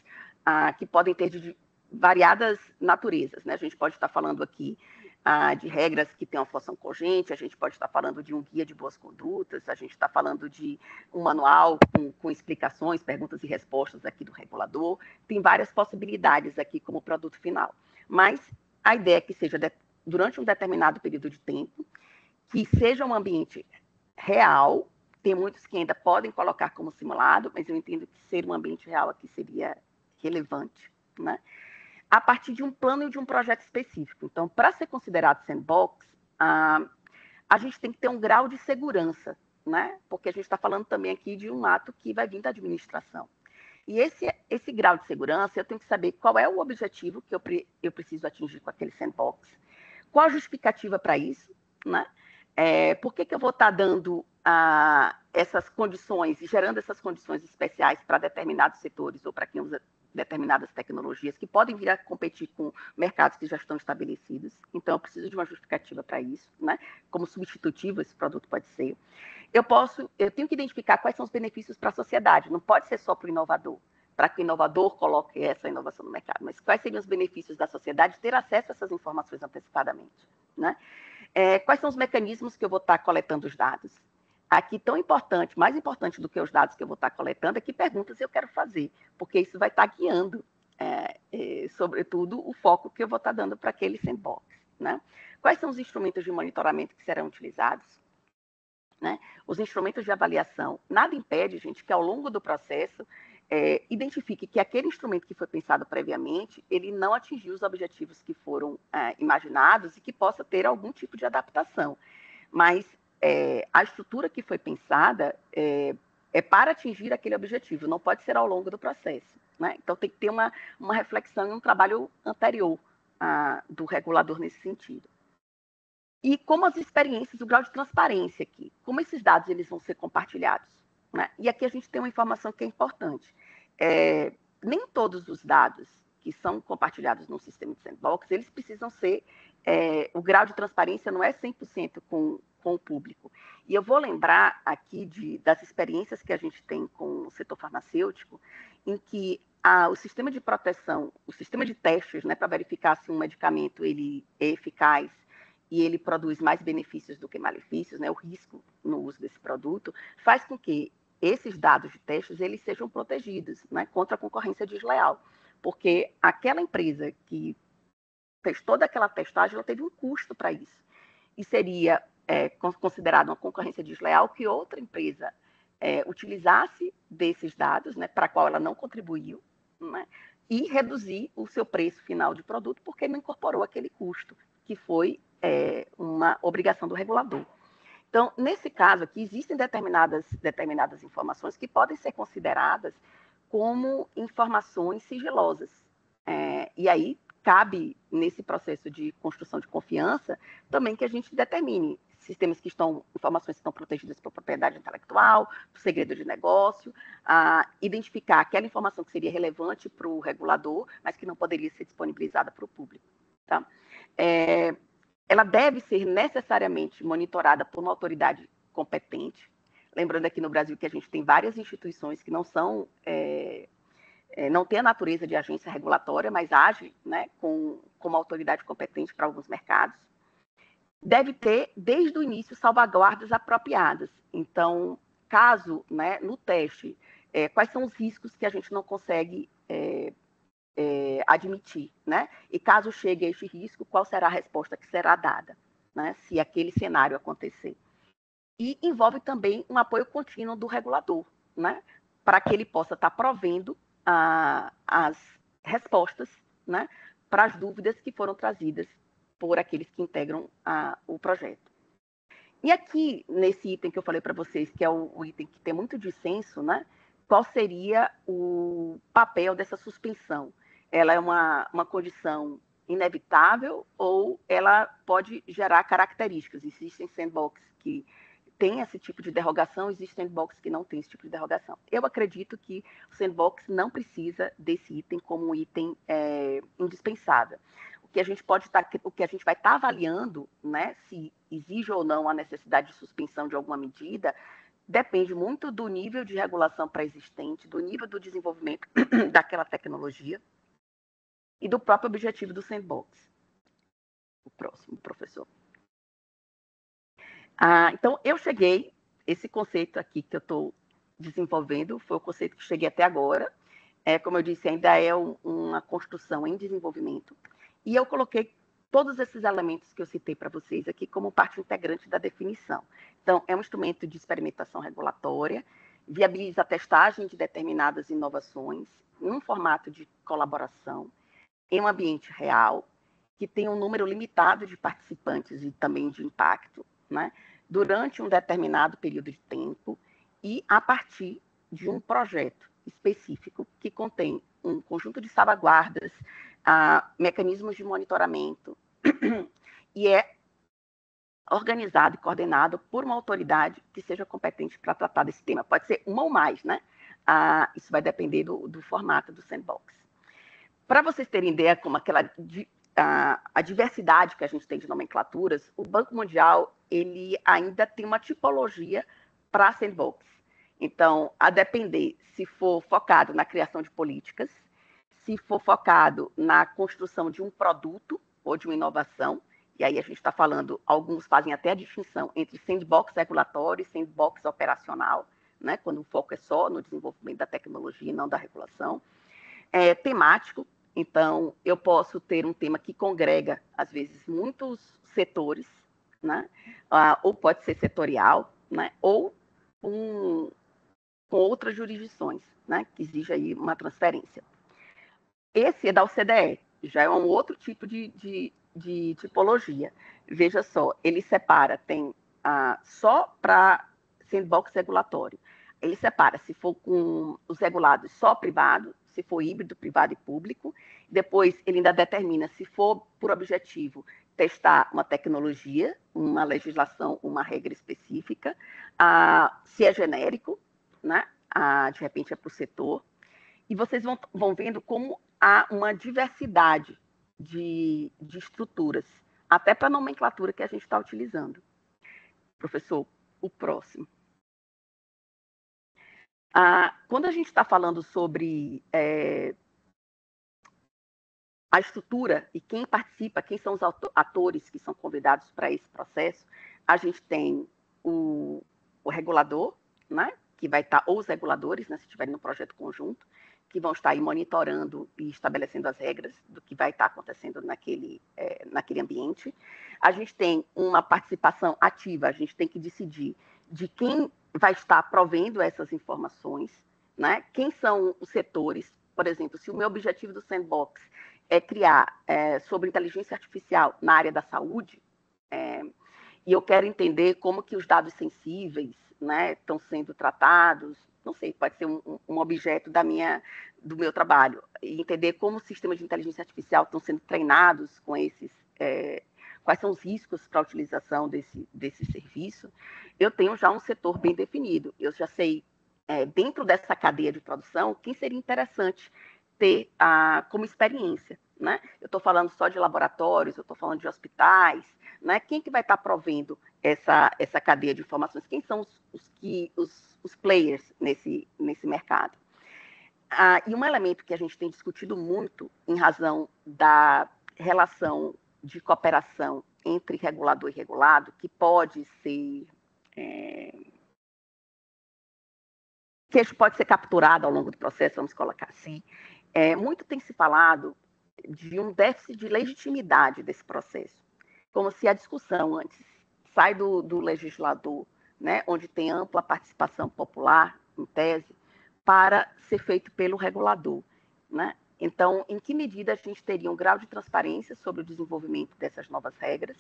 ah, que podem ter de variadas naturezas. Né? A gente pode estar tá falando aqui ah, de regras que têm uma função cogente, a gente pode estar tá falando de um guia de boas condutas, a gente está falando de um manual com, com, explicações, perguntas e respostas aqui do regulador. Tem várias possibilidades aqui como produto final. Mas a ideia é que seja durante um determinado período de tempo, que seja um ambiente real. Tem muitos que ainda podem colocar como simulado, mas eu entendo que ser um ambiente real aqui seria relevante, né? A partir de um plano e de um projeto específico. Então, para ser considerado sandbox, a, a gente tem que ter um grau de segurança, né? Porque a gente está falando também aqui de um ato que vai vir da administração. E esse, esse grau de segurança, eu tenho que saber qual é o objetivo que eu, eu preciso atingir com aquele sandbox, qual a justificativa para isso, né? É, por que, que eu vou estar tá dando ah, essas condições e gerando essas condições especiais para determinados setores ou para quem usa determinadas tecnologias que podem vir a competir com mercados que já estão estabelecidos. Então, eu preciso de uma justificativa para isso, né? Como substitutivo esse produto pode ser. Eu posso, eu tenho que identificar quais são os benefícios para a sociedade. Não pode ser só para o inovador para que o inovador coloque essa inovação no mercado, mas quais seriam os benefícios da sociedade ter acesso a essas informações antecipadamente? Né? É, quais são os mecanismos que eu vou estar coletando os dados? Aqui, tão importante, mais importante do que os dados que eu vou estar coletando, é que perguntas eu quero fazer, porque isso vai estar guiando, é, é, sobretudo, o foco que eu vou estar dando para aquele sandbox. Né? Quais são os instrumentos de monitoramento que serão utilizados? Né? Os instrumentos de avaliação. Nada impede, gente, que ao longo do processo é, identifique que aquele instrumento que foi pensado previamente, ele não atingiu os objetivos que foram é, imaginados e que possa ter algum tipo de adaptação. Mas é, a estrutura que foi pensada é, é, para atingir aquele objetivo, não pode ser ao longo do processo. Né? Então, tem que ter uma, uma reflexão e um trabalho anterior do regulador nesse sentido. E como as experiências, o grau de transparência aqui, como esses dados eles vão ser compartilhados? Né? E aqui a gente tem uma informação que é importante. É, nem todos os dados que são compartilhados no sistema de sandbox, eles precisam ser, é, o grau de transparência não é 100% com, com o público. E eu vou lembrar aqui de, das experiências que a gente tem com o setor farmacêutico, em que a, o sistema de proteção, o sistema de testes, né, para verificar se um medicamento ele é eficaz e ele produz mais benefícios do que malefícios, né, o risco no uso desse produto, faz com que esses dados de testes eles sejam protegidos né, contra a concorrência desleal, porque aquela empresa que fez toda aquela testagem, ela teve um custo para isso. E seria é, considerado uma concorrência desleal que outra empresa é, utilizasse desses dados, né, para qual ela não contribuiu, né, e reduzir o seu preço final de produto, porque não incorporou aquele custo, que foi é, uma obrigação do regulador. Então, nesse caso aqui, existem determinadas, determinadas informações que podem ser consideradas como informações sigilosas. É, e aí, cabe, nesse processo de construção de confiança, também que a gente determine sistemas que estão, informações que estão protegidas por propriedade intelectual, por segredo de negócio, a identificar aquela informação que seria relevante para o regulador, mas que não poderia ser disponibilizada para o público. Tá? É, ela deve ser necessariamente monitorada por uma autoridade competente. Lembrando aqui no Brasil que a gente tem várias instituições que não são, é, é, não têm a natureza de agência regulatória, mas agem né, com, com uma autoridade competente para alguns mercados. Deve ter, desde o início, salvaguardas apropriadas. Então, caso, né, no teste, é, quais são os riscos que a gente não consegue é, admitir, né? E caso chegue a este risco, qual será a resposta que será dada, né? Se aquele cenário acontecer. E envolve também um apoio contínuo do regulador, né? Para que ele possa estar provendo ah, as respostas, né? Para as dúvidas que foram trazidas por aqueles que integram ah, o projeto. E aqui, nesse item que eu falei para vocês, que é o, o, item que tem muito dissenso, né? Qual seria o papel dessa suspensão? Ela é uma, uma condição inevitável ou ela pode gerar características? Existem sandbox que têm esse tipo de derrogação, existem sandbox que não têm esse tipo de derrogação. Eu acredito que o sandbox não precisa desse item como um item é, indispensável que a gente pode estar, tá, o que a gente vai estar tá avaliando, né, se exige ou não a necessidade de suspensão de alguma medida, depende muito do nível de regulação pré-existente, do nível do desenvolvimento daquela tecnologia e do próprio objetivo do sandbox. O próximo, professor. Ah, então, eu cheguei, esse conceito aqui que eu estou desenvolvendo, foi o conceito que cheguei até agora. É, como eu disse, ainda é um, uma construção em desenvolvimento. E eu coloquei todos esses elementos que eu citei para vocês aqui como parte integrante da definição. Então, é um instrumento de experimentação regulatória, viabiliza a testagem de determinadas inovações em um formato de colaboração, em um ambiente real, que tem um número limitado de participantes e também de impacto, né, durante um determinado período de tempo e a partir de um projeto específico que contém um conjunto de salvaguardas, a mecanismos de monitoramento e é organizado e coordenado por uma autoridade que seja competente para tratar desse tema. Pode ser uma ou mais, né? Ah, isso vai depender do, do, formato do sandbox. Para vocês terem ideia como aquela a, a, diversidade que a gente tem de nomenclaturas, o Banco Mundial ele ainda tem uma tipologia para sandbox. Então, a depender se for focado na criação de políticas, se for focado na construção de um produto ou de uma inovação, e aí a gente está falando, alguns fazem até a distinção entre sandbox regulatório e sandbox operacional, né, quando o foco é só no desenvolvimento da tecnologia e não da regulação. É, temático, então eu posso ter um tema que congrega, às vezes, muitos setores, né, ah, ou pode ser setorial, né, ou um, com outras jurisdições, né, que exige aí uma transferência. Esse é da OCDE, já é um outro tipo de, de, de tipologia. Veja só, ele separa, tem ah, só para sandbox regulatório. Ele separa se for com os regulados só privado, se for híbrido, privado e público. Depois, ele ainda determina se for por objetivo testar uma tecnologia, uma legislação, uma regra específica, ah, se é genérico, né? Ah, de repente é para o setor. E vocês vão, vão vendo como há uma diversidade de, de estruturas, até para a nomenclatura que a gente está utilizando. Professor, o próximo. Ah, quando a gente está falando sobre é, a estrutura e quem participa, quem são os atores que são convidados para esse processo, a gente tem o, o regulador, né, que vai estar, tá, ou os reguladores, né, se estiverem no projeto conjunto, que vão estar aí monitorando e estabelecendo as regras do que vai estar acontecendo naquele, é, naquele ambiente. A gente tem uma participação ativa, a gente tem que decidir de quem vai estar provendo essas informações, né? quem são os setores. Por exemplo, se o meu objetivo do sandbox é criar é, sobre inteligência artificial na área da saúde, é, e eu quero entender como que os dados sensíveis né, estão sendo tratados, não sei, pode ser um, um, objeto da minha, do meu trabalho. E entender como os sistemas de inteligência artificial estão sendo treinados com esses, é, quais são os riscos para a utilização desse, desse serviço, eu tenho já um setor bem definido. Eu já sei, é, dentro dessa cadeia de produção, quem seria interessante ter a, como experiência. Né? Eu estou falando só de laboratórios, eu estou falando de hospitais, né? quem que vai estar tá provendo essa, essa cadeia de informações? Quem são os, os, que, os os players nesse, nesse mercado. Ah, e um elemento que a gente tem discutido muito em razão da relação de cooperação entre regulador e regulado, que pode ser é, queijo pode ser capturado ao longo do processo, vamos colocar assim. É, muito tem se falado de um déficit de legitimidade desse processo, como se a discussão antes sai do, do legislador, né, onde tem ampla participação popular, em tese, para ser feito pelo regulador. Né? Então, em que medida a gente teria um grau de transparência sobre o desenvolvimento dessas novas regras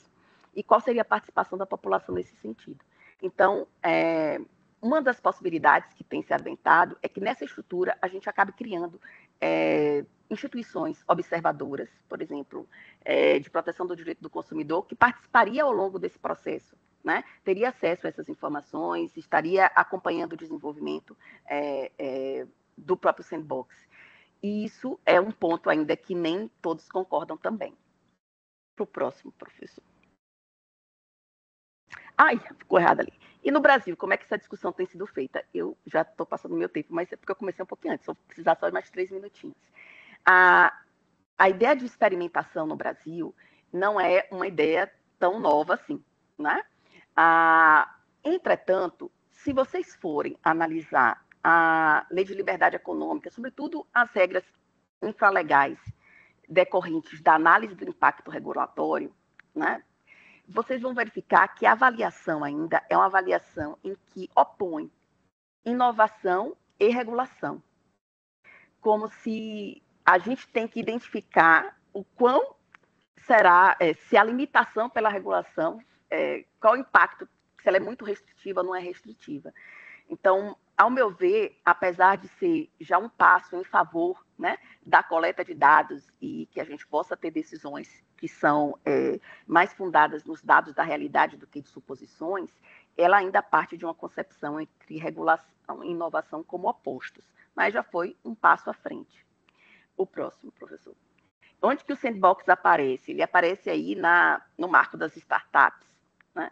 e qual seria a participação da população nesse sentido? Então, é, uma das possibilidades que tem se aventado é que nessa estrutura a gente acabe criando é, instituições observadoras, por exemplo, é, de proteção do direito do consumidor, que participaria ao longo desse processo, né? teria acesso a essas informações, estaria acompanhando o desenvolvimento é, é, do próprio sandbox. E isso é um ponto ainda que nem todos concordam também. Para o próximo, professor. Ai, ficou errado ali. E no Brasil, como é que essa discussão tem sido feita? Eu já estou passando meu tempo, mas é porque eu comecei um pouquinho antes, vou precisar só de mais três minutinhos. A, a ideia de experimentação no Brasil não é uma ideia tão nova assim, né? Ah, entretanto, se vocês forem analisar a lei de liberdade econômica, sobretudo as regras infralegais decorrentes da análise do impacto regulatório, né, vocês vão verificar que a avaliação ainda é uma avaliação em que opõe inovação e regulação. Como se a gente tem que identificar o quão será, é, se a limitação pela regulação, é, qual o impacto, se ela é muito restritiva ou não é restritiva. Então, ao meu ver, apesar de ser já um passo em favor né, da coleta de dados e que a gente possa ter decisões que são é, mais fundadas nos dados da realidade do que de suposições, ela ainda parte de uma concepção entre regulação e inovação como opostos, mas já foi um passo à frente. O próximo, professor. Onde que o sandbox aparece? Ele aparece aí na, no marco das startups. Né?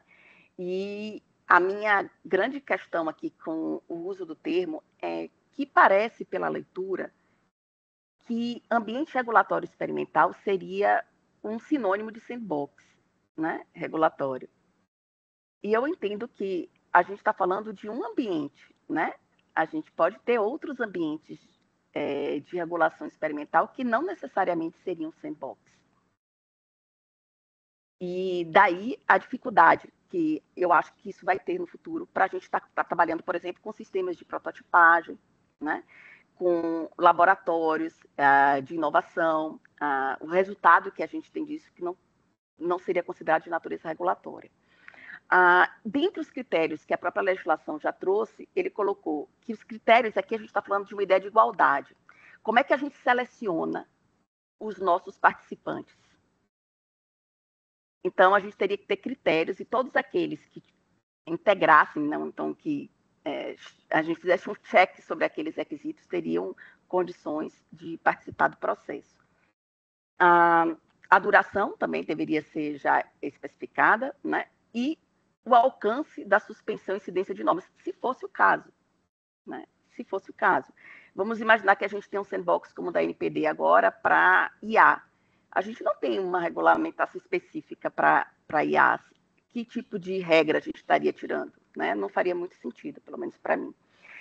E a minha grande questão aqui com o uso do termo é que parece, pela leitura, que ambiente regulatório experimental seria um sinônimo de sandbox, né, regulatório. E eu entendo que a gente está falando de um ambiente, né? A gente pode ter outros ambientes é, de regulação experimental que não necessariamente seriam sandbox. E daí a dificuldade que eu acho que isso vai ter no futuro para a gente estar tá, tá trabalhando, por exemplo, com sistemas de prototipagem, né? com laboratórios uh, de inovação, uh, o resultado que a gente tem disso que não, não seria considerado de natureza regulatória. Uh, dentre os critérios que a própria legislação já trouxe, ele colocou que os critérios, aqui a gente está falando de uma ideia de igualdade. Como é que a gente seleciona os nossos participantes? Então, a gente teria que ter critérios e todos aqueles que integrassem, não, então, que é, a gente fizesse um check sobre aqueles requisitos, teriam condições de participar do processo. A, duração também deveria ser já especificada, né? E o alcance da suspensão e incidência de normas, se fosse o caso, né? Se fosse o caso. Vamos imaginar que a gente tem um sandbox como o da NPD agora para IA. A gente não tem uma regulamentação específica para IA. Que tipo de regra a gente estaria tirando? né? Não faria muito sentido, pelo menos para mim.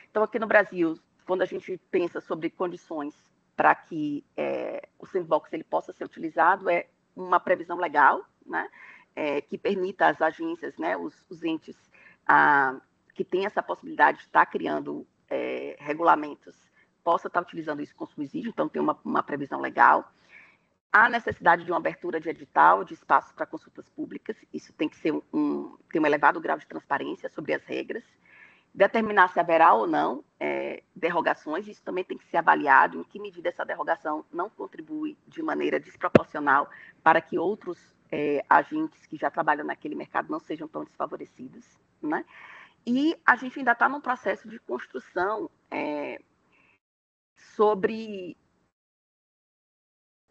Então, aqui no Brasil, quando a gente pensa sobre condições para que é, o sandbox ele possa ser utilizado, é uma previsão legal, né? É, que permita às agências, né, os, os entes a, que têm essa possibilidade de estar tá criando é, regulamentos, possa estar tá utilizando isso com subsídio, então tem uma, uma previsão legal. Há necessidade de uma abertura de edital, de espaços para consultas públicas, isso tem que ser um, ter um elevado grau de transparência sobre as regras. Determinar se haverá ou não é, derrogações, isso também tem que ser avaliado, em que medida essa derrogação não contribui de maneira desproporcional para que outros é, agentes que já trabalham naquele mercado não sejam tão desfavorecidos. Né? E a gente ainda está num processo de construção é, sobre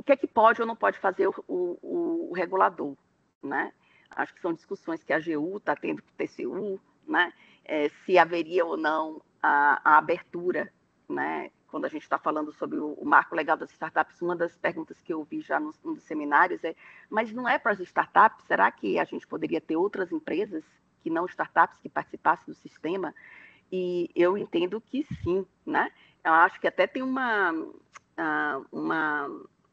que é que pode ou não pode fazer o, o, o regulador, né? Acho que são discussões que a AGU está tendo com o TCU, né? É, se haveria ou não a, a abertura, né? Quando a gente está falando sobre o, o, marco legal das startups, uma das perguntas que eu vi já nos, nos seminários é: mas não é para as startups? Será que a gente poderia ter outras empresas que não startups que participassem do sistema? E eu entendo que sim, né? Eu acho que até tem uma, uma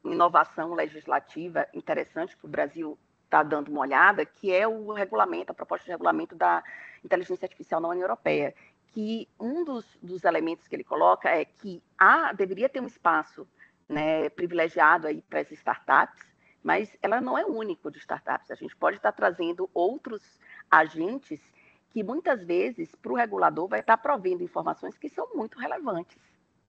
inovação legislativa interessante que o Brasil está dando uma olhada, que é o regulamento, a proposta de regulamento da inteligência artificial na União Europeia, que um dos, dos elementos que ele coloca é que há, deveria ter um espaço né, privilegiado aí para as startups, mas ela não é único de startups. A gente pode estar trazendo outros agentes que muitas vezes para o regulador vai estar provendo informações que são muito relevantes,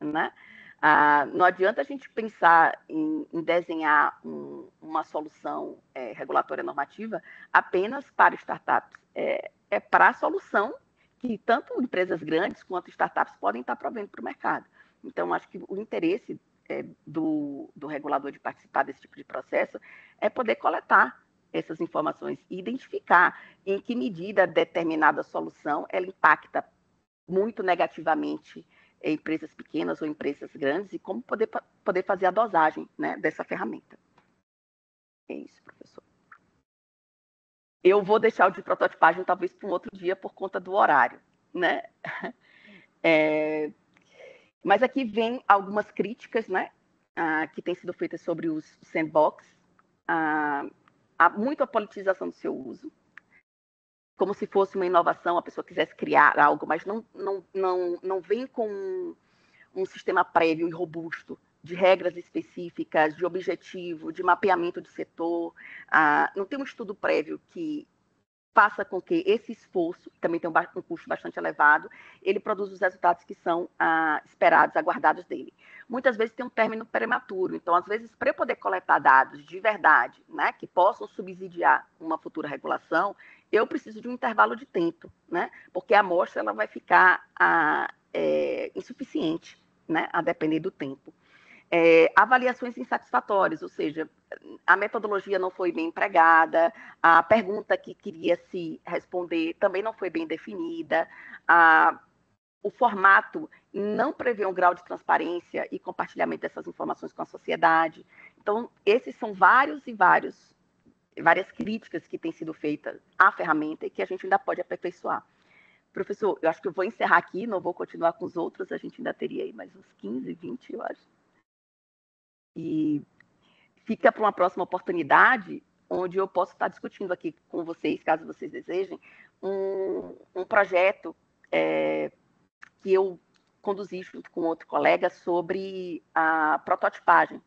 né? Ah, não adianta a gente pensar em, em desenhar um, uma solução é, regulatória normativa apenas para startups. É, é para a solução que tanto empresas grandes quanto startups podem estar provendo para o mercado. Então, acho que o interesse é, do, do regulador de participar desse tipo de processo é poder coletar essas informações e identificar em que medida determinada solução ela impacta muito negativamente empresas pequenas ou empresas grandes e como poder, poder fazer a dosagem né, dessa ferramenta. É isso, professor. Eu vou deixar o de prototipagem talvez para um outro dia por conta do horário, né? É, mas aqui vem algumas críticas, né, que têm sido feitas sobre os sandbox. Há muita politização do seu uso, como se fosse uma inovação, a pessoa quisesse criar algo, mas não, não, não, não vem com um, sistema prévio e robusto de regras específicas, de objetivo, de mapeamento de setor. Ah, não tem um estudo prévio que faça com que esse esforço, que também tem um, um, custo bastante elevado, ele produza os resultados que são ah, esperados, aguardados dele. Muitas vezes tem um término prematuro, então, às vezes, para eu poder coletar dados de verdade, né, que possam subsidiar uma futura regulação, eu preciso de um intervalo de tempo, né, porque a amostra ela vai ficar ah, é, insuficiente, né, a depender do tempo. É, avaliações insatisfatórias, ou seja, a metodologia não foi bem empregada, a pergunta que queria se responder também não foi bem definida, a, o formato não prevê um grau de transparência e compartilhamento dessas informações com a sociedade. Então, esses são vários e vários várias críticas que têm sido feitas à ferramenta e que a gente ainda pode aperfeiçoar. Professor, eu acho que eu vou encerrar aqui, não vou continuar com os outros, a gente ainda teria aí mais uns 15, 20, eu acho. E fica para uma próxima oportunidade, onde eu posso estar discutindo aqui com vocês, caso vocês desejem, um, um projeto é, que eu conduzi junto com outro colega sobre a prototipagem.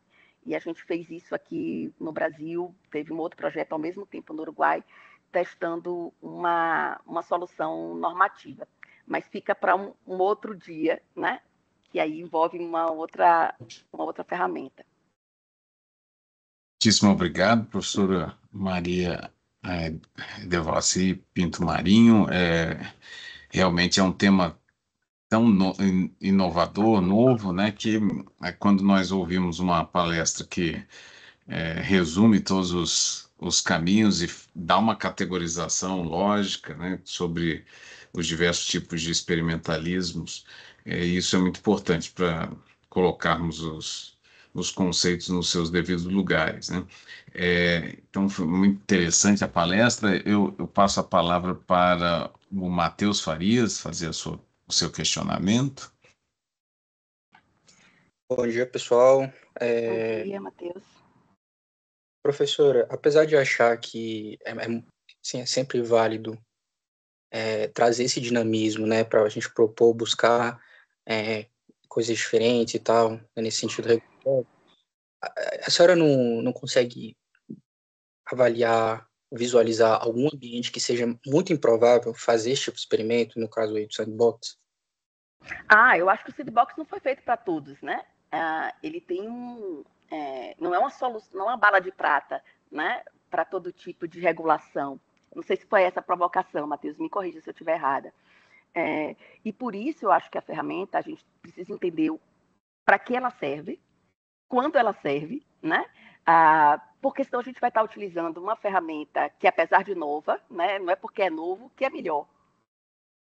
E a gente fez isso aqui no Brasil, teve um outro projeto ao mesmo tempo no Uruguai, testando uma, uma solução normativa. Mas fica para um, um outro dia, né? Que aí envolve uma outra, uma outra ferramenta. Muitíssimo obrigado, professora Maria é, Devassi Pinto Marinho. É, realmente é um tema tão no, inovador, novo, né, que é, quando nós ouvimos uma palestra que é, resume todos os, os caminhos e dá uma categorização lógica né, sobre os diversos tipos de experimentalismos, isso é muito importante para colocarmos os, os conceitos nos seus devidos lugares. Né? É, então, foi muito interessante a palestra. Eu, eu passo a palavra para o Matheus Farias fazer sua, o seu questionamento. Bom dia, pessoal. É... Bom dia, Matheus. Professora, apesar de achar que é, é, sim, é sempre válido é, trazer esse dinamismo né, para a gente propor, buscar é, coisas diferentes e tal, né, nesse sentido a senhora não, não consegue avaliar, visualizar algum ambiente que seja muito improvável fazer esse tipo de experimento, no caso aí do sandbox? Ah, eu acho que o sandbox não foi feito para todos, né? Ah, ele tem um, é, não é uma solução, não é uma bala de prata, né? Para todo tipo de regulação. Não sei se foi essa a provocação, Matheus, me corrija se eu estiver errada. É, e por isso eu acho que a ferramenta a gente precisa entender para que ela serve, quando ela serve, né? Ah, porque senão a gente vai estar utilizando uma ferramenta que, apesar de nova, né, não é porque é novo que é melhor,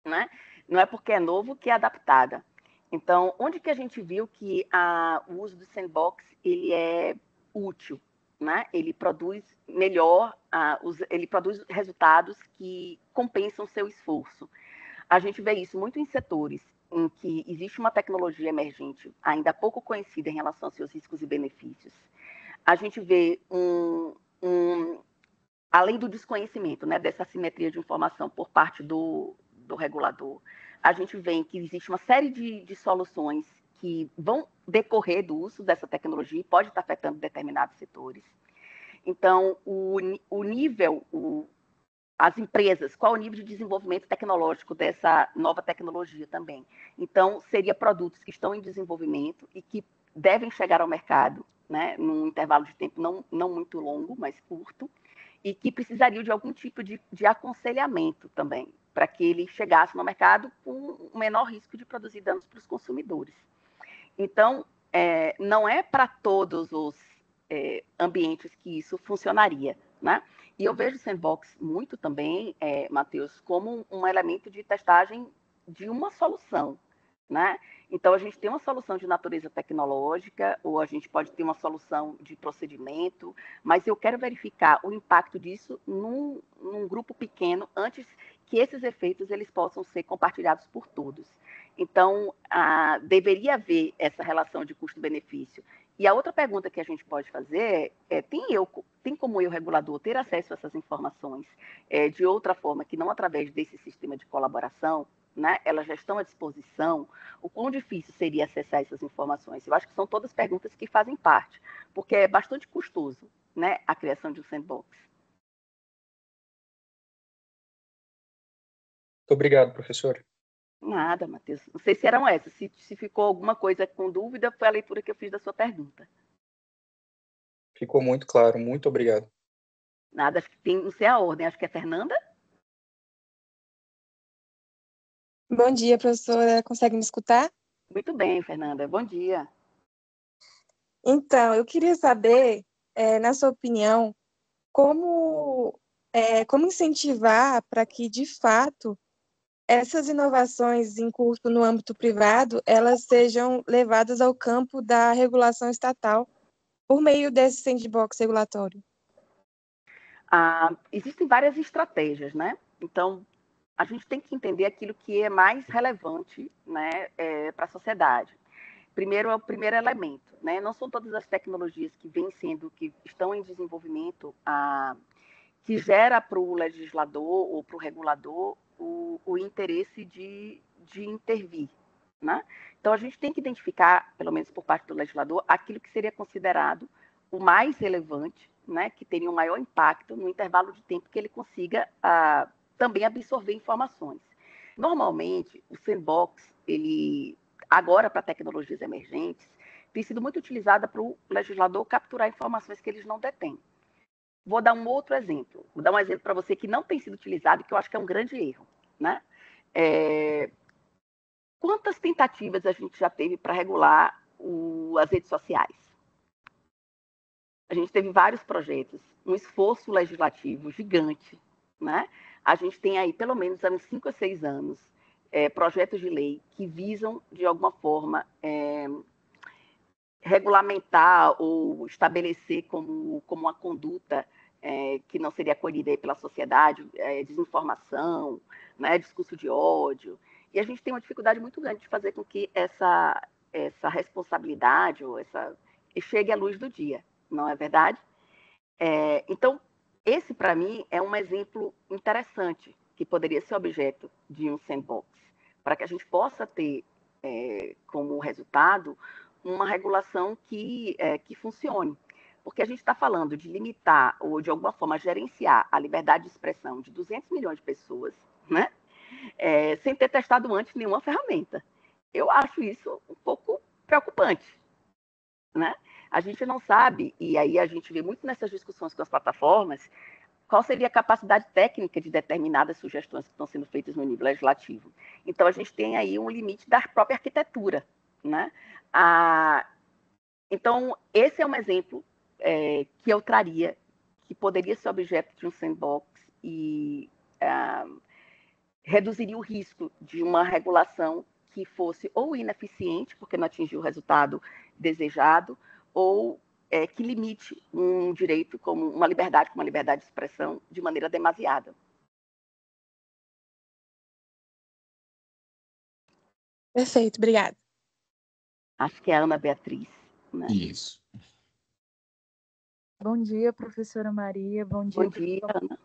né? Não é porque é novo que é adaptada. Então, onde que a gente viu que ah, o uso do sandbox ele é útil, né? Ele produz melhor, ah, os, ele produz resultados que compensam seu esforço. A gente vê isso muito em setores em que existe uma tecnologia emergente ainda pouco conhecida em relação aos seus riscos e benefícios. A gente vê um, um além do desconhecimento, né, dessa simetria de informação por parte do, do regulador, a gente vê que existe uma série de, de soluções que vão decorrer do uso dessa tecnologia e pode estar afetando determinados setores. Então, o, o nível, o, as empresas, qual o nível de desenvolvimento tecnológico dessa nova tecnologia também. Então, seria produtos que estão em desenvolvimento e que devem chegar ao mercado, né, num intervalo de tempo não, não muito longo, mas curto, e que precisariam de algum tipo de, de aconselhamento também, para que ele chegasse no mercado com o menor risco de produzir danos para os consumidores. Então, é, não é para todos os é, ambientes que isso funcionaria, né? E eu vejo o sandbox muito também, é, Matheus, como um elemento de testagem de uma solução, né? Então, a gente tem uma solução de natureza tecnológica, ou a gente pode ter uma solução de procedimento, mas eu quero verificar o impacto disso num, num grupo pequeno antes que esses efeitos eles possam ser compartilhados por todos. Então, a, deveria haver essa relação de custo-benefício. E a outra pergunta que a gente pode fazer é: tem, eu, tem como eu, regulador, ter acesso a essas informações é, de outra forma que não através desse sistema de colaboração? né, elas já estão à disposição, o quão difícil seria acessar essas informações? Eu acho que são todas perguntas que fazem parte, porque é bastante custoso né, a criação de um sandbox. Muito obrigado, professor. Nada, Matheus. Não sei se eram essas. Se, se ficou alguma coisa com dúvida, foi a leitura que eu fiz da sua pergunta. Ficou muito claro. Muito obrigado. Nada, acho que tem, não sei a ordem. Acho que é Fernanda? Bom dia, professora. Consegue me escutar? Muito bem, Fernanda. Bom dia. Então, eu queria saber, é, na sua opinião, como, é, como incentivar para que, de fato, essas inovações em curso no âmbito privado, elas sejam levadas ao campo da regulação estatal por meio desse sandbox regulatório? Ah, existem várias estratégias, né? Então, a gente tem que entender aquilo que é mais relevante né, é, para a sociedade. Primeiro é o primeiro elemento, né? Não são todas as tecnologias que vêm sendo, que estão em desenvolvimento, a, que gera para o legislador ou para o regulador o, o interesse de, de intervir, né? Então a gente tem que identificar, pelo menos por parte do legislador, aquilo que seria considerado o mais relevante, né? Que teria um maior impacto no intervalo de tempo que ele consiga a, também absorver informações. Normalmente, o sandbox, ele agora para tecnologias emergentes, tem sido muito utilizada para o legislador capturar informações que eles não detêm. Vou dar um outro exemplo. Vou dar um exemplo para você que não tem sido utilizado, que eu acho que é um grande erro. Né? É... Quantas tentativas a gente já teve para regular o... as redes sociais? A gente teve vários projetos, um esforço legislativo gigante, né? a gente tem aí, pelo menos há uns 5 a 6 anos, é, projetos de lei que visam, de alguma forma, é, regulamentar ou estabelecer como, como uma conduta é, que não seria acolhida pela sociedade, é, desinformação, né, discurso de ódio. E a gente tem uma dificuldade muito grande de fazer com que essa, essa responsabilidade ou essa chegue à luz do dia, não é verdade? É, então, esse, para mim, é um exemplo interessante que poderia ser objeto de um sandbox, para que a gente possa ter é, como resultado uma regulação que, é, que funcione. Porque a gente está falando de limitar ou, de alguma forma, gerenciar a liberdade de expressão de 200 milhões de pessoas, né? É, sem ter testado antes nenhuma ferramenta. Eu acho isso um pouco preocupante. Né? A gente não sabe, e aí a gente vê muito nessas discussões com as plataformas, qual seria a capacidade técnica de determinadas sugestões que estão sendo feitas no nível legislativo. Então, a gente tem aí um limite da própria arquitetura. Né? Ah, então, esse é um exemplo é, que eu traria, que poderia ser objeto de um sandbox e ah, reduziria o risco de uma regulação que fosse ou ineficiente, porque não atingiu o resultado desejado, ou é, que limite um direito como uma liberdade, como uma liberdade de expressão, de maneira demasiada. Perfeito, obrigada. Acho que é a Ana Beatriz. Né? Isso. Bom dia, professora Maria. Bom dia. Bom dia, Ana.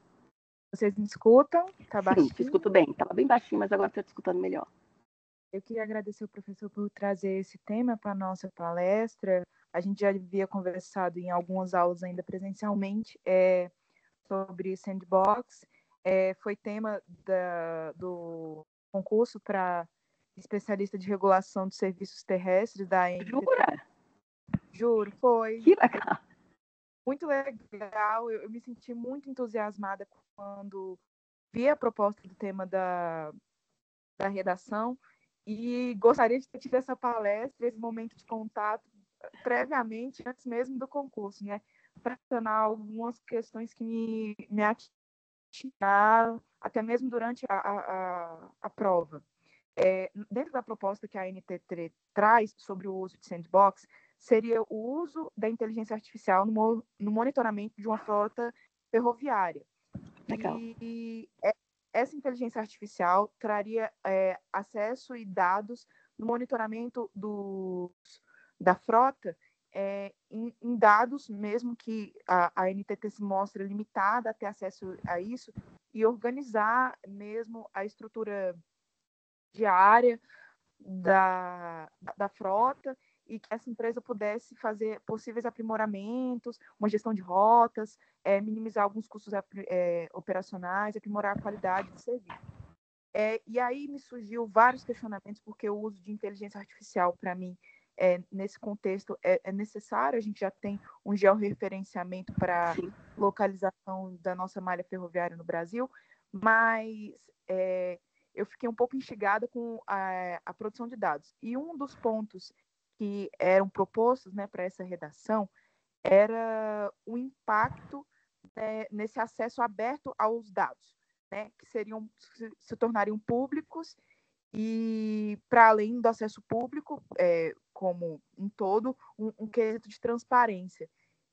Vocês me escutam? Tá baixinho? Sim, te escuto bem. Estava bem baixinho, mas agora estou te escutando melhor. Eu queria agradecer ao professor por trazer esse tema para a nossa palestra. A gente já havia conversado em algumas aulas ainda presencialmente é, sobre sandbox. É, foi tema da, do concurso para especialista de regulação de serviços terrestres da. Jura? Juro, foi. Que legal. Muito legal. Eu, eu me senti muito entusiasmada quando vi a proposta do tema da, da redação e gostaria de ter tido essa palestra, esse momento de contato previamente, antes mesmo do concurso, né? Para sanar algumas questões que me, me atiraram, até mesmo durante a, a, a prova. É, dentro da proposta que a NTT traz sobre o uso de sandbox, seria o uso da inteligência artificial no, no monitoramento de uma frota ferroviária. Legal. E, e essa inteligência artificial traria é, acesso e dados no monitoramento da frota é, em, em, dados, mesmo que a, a, NTT se mostre limitada a ter acesso a isso, e organizar mesmo a estrutura diária da, da frota e que essa empresa pudesse fazer possíveis aprimoramentos, uma gestão de rotas, é, minimizar alguns custos é, operacionais, aprimorar a qualidade do serviço. É, e aí me surgiu vários questionamentos, porque o uso de inteligência artificial, para mim, é, nesse contexto, é, é, necessário. A gente já tem um georreferenciamento para localização da nossa malha ferroviária no Brasil, mas eu fiquei um pouco instigada com a, a produção de dados. E um dos pontos que eram propostos né, para essa redação era o impacto né, nesse acesso aberto aos dados, né, que seriam se, tornariam públicos e para além do acesso público, é, como um todo, um, um quesito de transparência.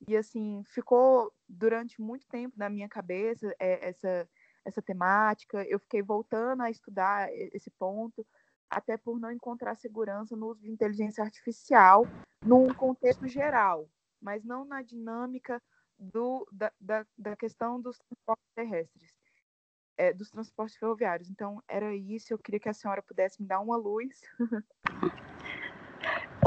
E assim ficou durante muito tempo na minha cabeça é, essa essa temática. Eu fiquei voltando a estudar esse ponto até por não encontrar segurança no uso de inteligência artificial num contexto geral, mas não na dinâmica do, da, da, da questão dos transportes terrestres, é, dos transportes ferroviários. Então, era isso. Eu queria que a senhora pudesse me dar uma luz.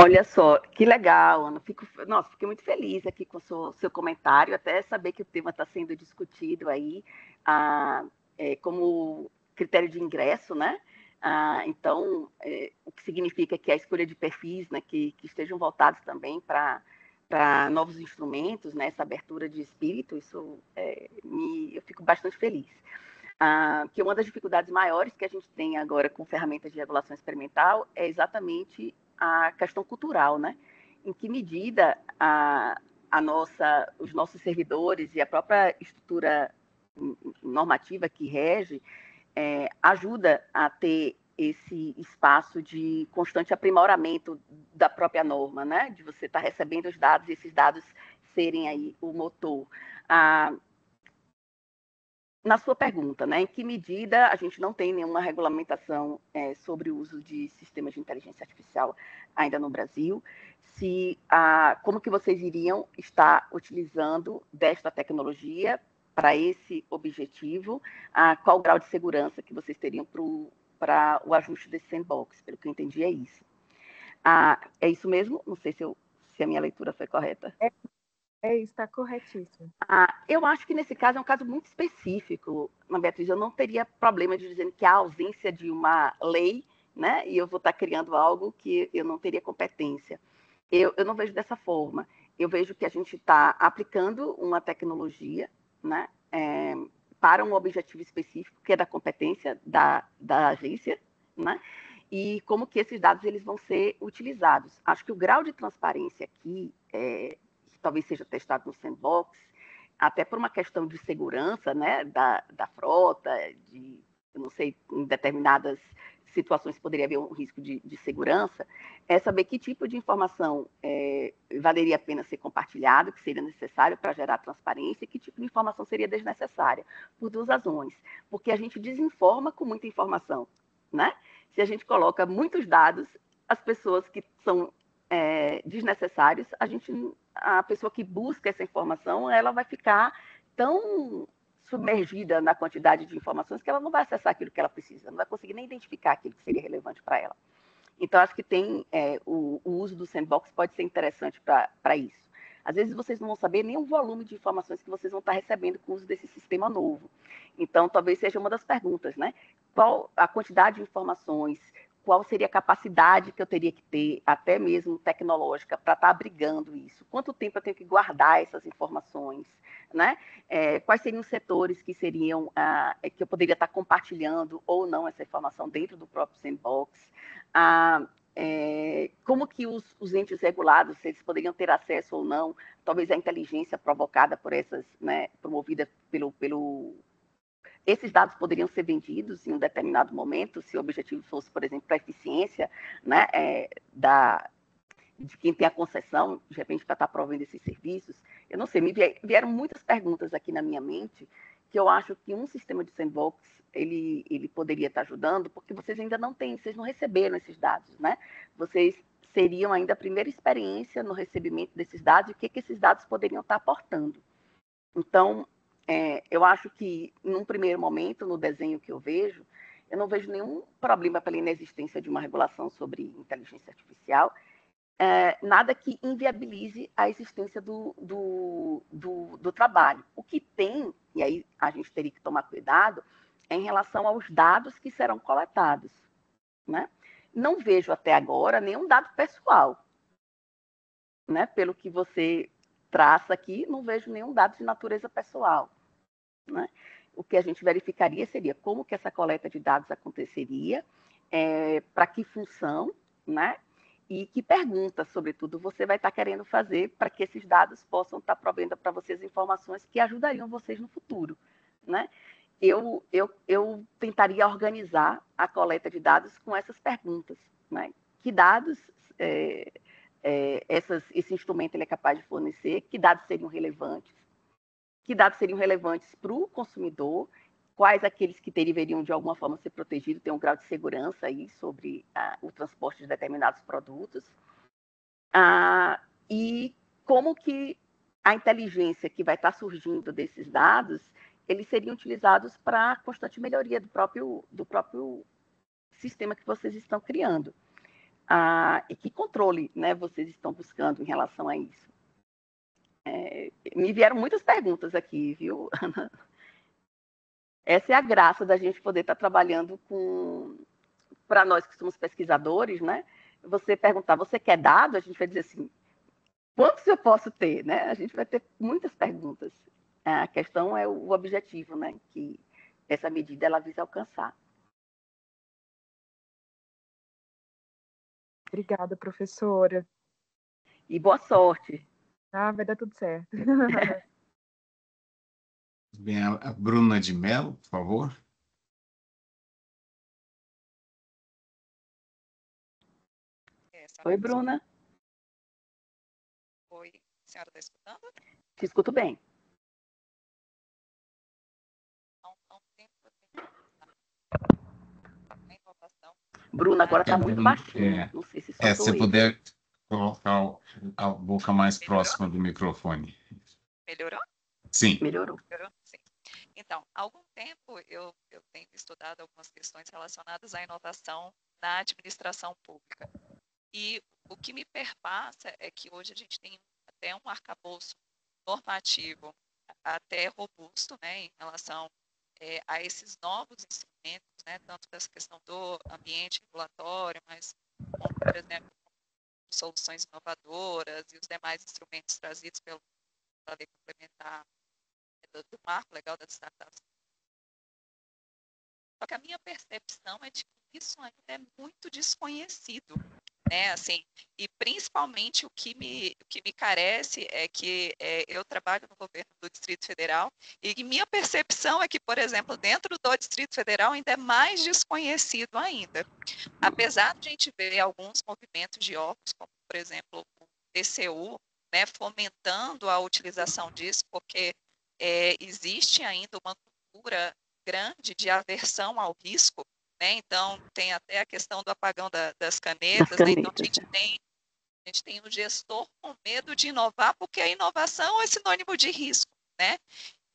Olha só, que legal, Ana. Fico, nossa, fiquei muito feliz aqui com o seu, seu comentário, até saber que o tema está sendo discutido aí ah, é, como critério de ingresso, né? Ah, então, é, o que significa que a escolha de perfis né, que, que estejam voltados também para novos instrumentos, né, essa abertura de espírito, isso é, me, eu fico bastante feliz. Ah, que uma das dificuldades maiores que a gente tem agora com ferramentas de regulação experimental é exatamente a questão cultural, né? Em que medida a, a nossa, os nossos servidores e a própria estrutura normativa que rege é, ajuda a ter esse espaço de constante aprimoramento da própria norma, né? De você estar tá recebendo os dados e esses dados serem aí o motor. Ah, na sua pergunta, né, em que medida a gente não tem nenhuma regulamentação é, sobre o uso de sistemas de inteligência artificial ainda no Brasil? Se, ah, como que vocês iriam estar utilizando desta tecnologia para esse objetivo, a qual grau de segurança que vocês teriam para o ajuste desse sandbox, pelo que eu entendi é isso. Ah, é isso mesmo? Não sei se, eu, se a minha leitura foi correta. É, é está corretíssimo. Ah, eu acho que nesse caso é um caso muito específico, Ana Beatriz. Eu não teria problema de dizer que há ausência de uma lei, né? E eu vou estar criando algo que eu não teria competência. Eu, eu não vejo dessa forma. Eu vejo que a gente está aplicando uma tecnologia né, é, para um objetivo específico, que é da competência da, da agência, né, e como que esses dados eles vão ser utilizados. Acho que o grau de transparência aqui, é, que talvez seja testado no sandbox, até por uma questão de segurança né, da, da frota, de, eu não sei, em determinadas situações poderia haver um risco de, de segurança, é saber que tipo de informação é, valeria a pena ser compartilhado, que seria necessário para gerar transparência, e que tipo de informação seria desnecessária, por duas razões. Porque a gente desinforma com muita informação. né? Se a gente coloca muitos dados, as pessoas que são é, desnecessários, a gente, a pessoa que busca essa informação, ela vai ficar tão submergida na quantidade de informações que ela não vai acessar aquilo que ela precisa, não vai conseguir nem identificar aquilo que seria relevante para ela. Então, acho que tem é, o, o, uso do sandbox pode ser interessante para isso. Às vezes vocês não vão saber nem o volume de informações que vocês vão estar recebendo com o uso desse sistema novo. Então, talvez seja uma das perguntas, né? Qual a quantidade de informações, qual seria a capacidade que eu teria que ter, até mesmo tecnológica, para estar abrigando isso? Quanto tempo eu tenho que guardar essas informações? Né? É, quais seriam os setores que seriam ah, que eu poderia estar compartilhando ou não essa informação dentro do próprio sandbox? Ah, é, como que os, os, entes regulados, se eles poderiam ter acesso ou não, talvez a inteligência provocada por essas, né, promovida pelo, pelo esses dados poderiam ser vendidos em um determinado momento, se o objetivo fosse, por exemplo, a eficiência né, é, da, de quem tem a concessão, de repente, para estar provendo esses serviços. Eu não sei, me vieram muitas perguntas aqui na minha mente que eu acho que um sistema de sandbox ele, ele poderia estar ajudando, porque vocês ainda não têm, vocês não receberam esses dados, né? Vocês seriam ainda a primeira experiência no recebimento desses dados e o que, que esses dados poderiam estar aportando. Então, é, eu acho que, num primeiro momento, no desenho que eu vejo, eu não vejo nenhum problema pela inexistência de uma regulação sobre inteligência artificial, é, nada que inviabilize a existência do, do, do, do, trabalho. O que tem, e aí a gente teria que tomar cuidado, é em relação aos dados que serão coletados. Né? Não vejo até agora nenhum dado pessoal. Né? Pelo que você traça aqui, não vejo nenhum dado de natureza pessoal. Né? O que a gente verificaria seria como que essa coleta de dados aconteceria, é, para que função, né? E que pergunta, sobretudo, você vai estar querendo fazer para que esses dados possam estar provendo para vocês informações que ajudariam vocês no futuro, né? Eu, eu, eu tentaria organizar a coleta de dados com essas perguntas, né? Que dados é, é, essas, esse instrumento ele é capaz de fornecer, que dados seriam relevantes, que dados seriam relevantes para o consumidor, quais aqueles que deveriam de alguma forma ser protegidos, ter um grau de segurança aí sobre ah, o transporte de determinados produtos, ah, e como que a inteligência que vai estar surgindo desses dados, eles seriam utilizados para constante melhoria do próprio, do próprio sistema que vocês estão criando ah, e que controle né, vocês estão buscando em relação a isso? É, me vieram muitas perguntas aqui, viu, Ana? Essa é a graça da gente poder estar trabalhando com, para nós que somos pesquisadores, né? Você perguntar, você quer dado? A gente vai dizer assim, quantos eu posso ter, né? A gente vai ter muitas perguntas. A questão é o objetivo, né? Que essa medida ela visa alcançar. Obrigada, professora. E boa sorte. Ah, vai dar tudo certo. Bem, a Bruna de Mello, por favor. Oi, Bruna. Oi, a senhora está escutando? Te escuto bem. Bruna, agora está muito baixinho. É, não sei se é, se puder colocar a boca mais Melhorou? próxima do microfone. Melhorou? Sim. Melhorou. Melhorou? Sim. Então, há algum tempo eu, eu tenho estudado algumas questões relacionadas à inovação na administração pública. E o que me perpassa é que hoje a gente tem até um arcabouço normativo até robusto né, em relação é, a esses novos instrumentos, né, tanto essa questão do ambiente regulatório, mas, como, por exemplo, soluções inovadoras e os demais instrumentos trazidos pela lei complementar do, do marco legal das startups. Só que a minha percepção é de que isso ainda é muito desconhecido né? Assim, e principalmente o que me, o que me carece é que é, eu trabalho no governo do Distrito Federal e minha percepção é que, por exemplo, dentro do Distrito Federal ainda é mais desconhecido ainda. Apesar de a gente ver alguns movimentos de órgãos, como, por exemplo, o TCU, né, fomentando a utilização disso, porque é, existe ainda uma cultura grande de aversão ao risco né? Então, tem até a questão do apagão da, das canetas, das canetas né? então a gente é. tem a gente tem um gestor com medo de inovar, porque a inovação é sinônimo de risco, né?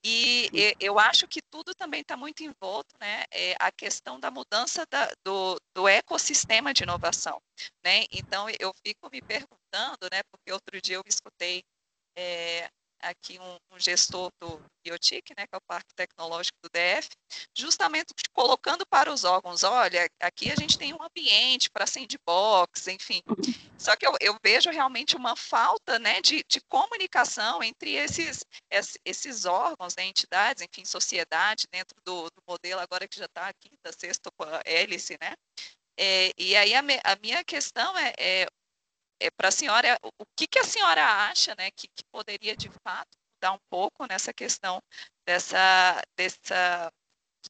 E eu acho que tudo também está muito envolto, né? É a questão da mudança da, do, do ecossistema de inovação, né? Então eu fico me perguntando, né? Porque outro dia eu escutei é, aqui um, um, gestor do Biotic, né, que é o Parque Tecnológico do DF, justamente colocando para os órgãos, olha, aqui a gente tem um ambiente para sandbox, enfim. Só que eu, eu, vejo realmente uma falta né, de, de comunicação entre esses, esses órgãos, né, entidades, enfim, sociedade, dentro do, do modelo agora que já está aqui, da sexta hélice, né? É, e aí a, me, a, minha questão é, é é, para a senhora, o que, que a senhora acha né, que, que poderia de fato mudar um pouco nessa questão dessa, dessa,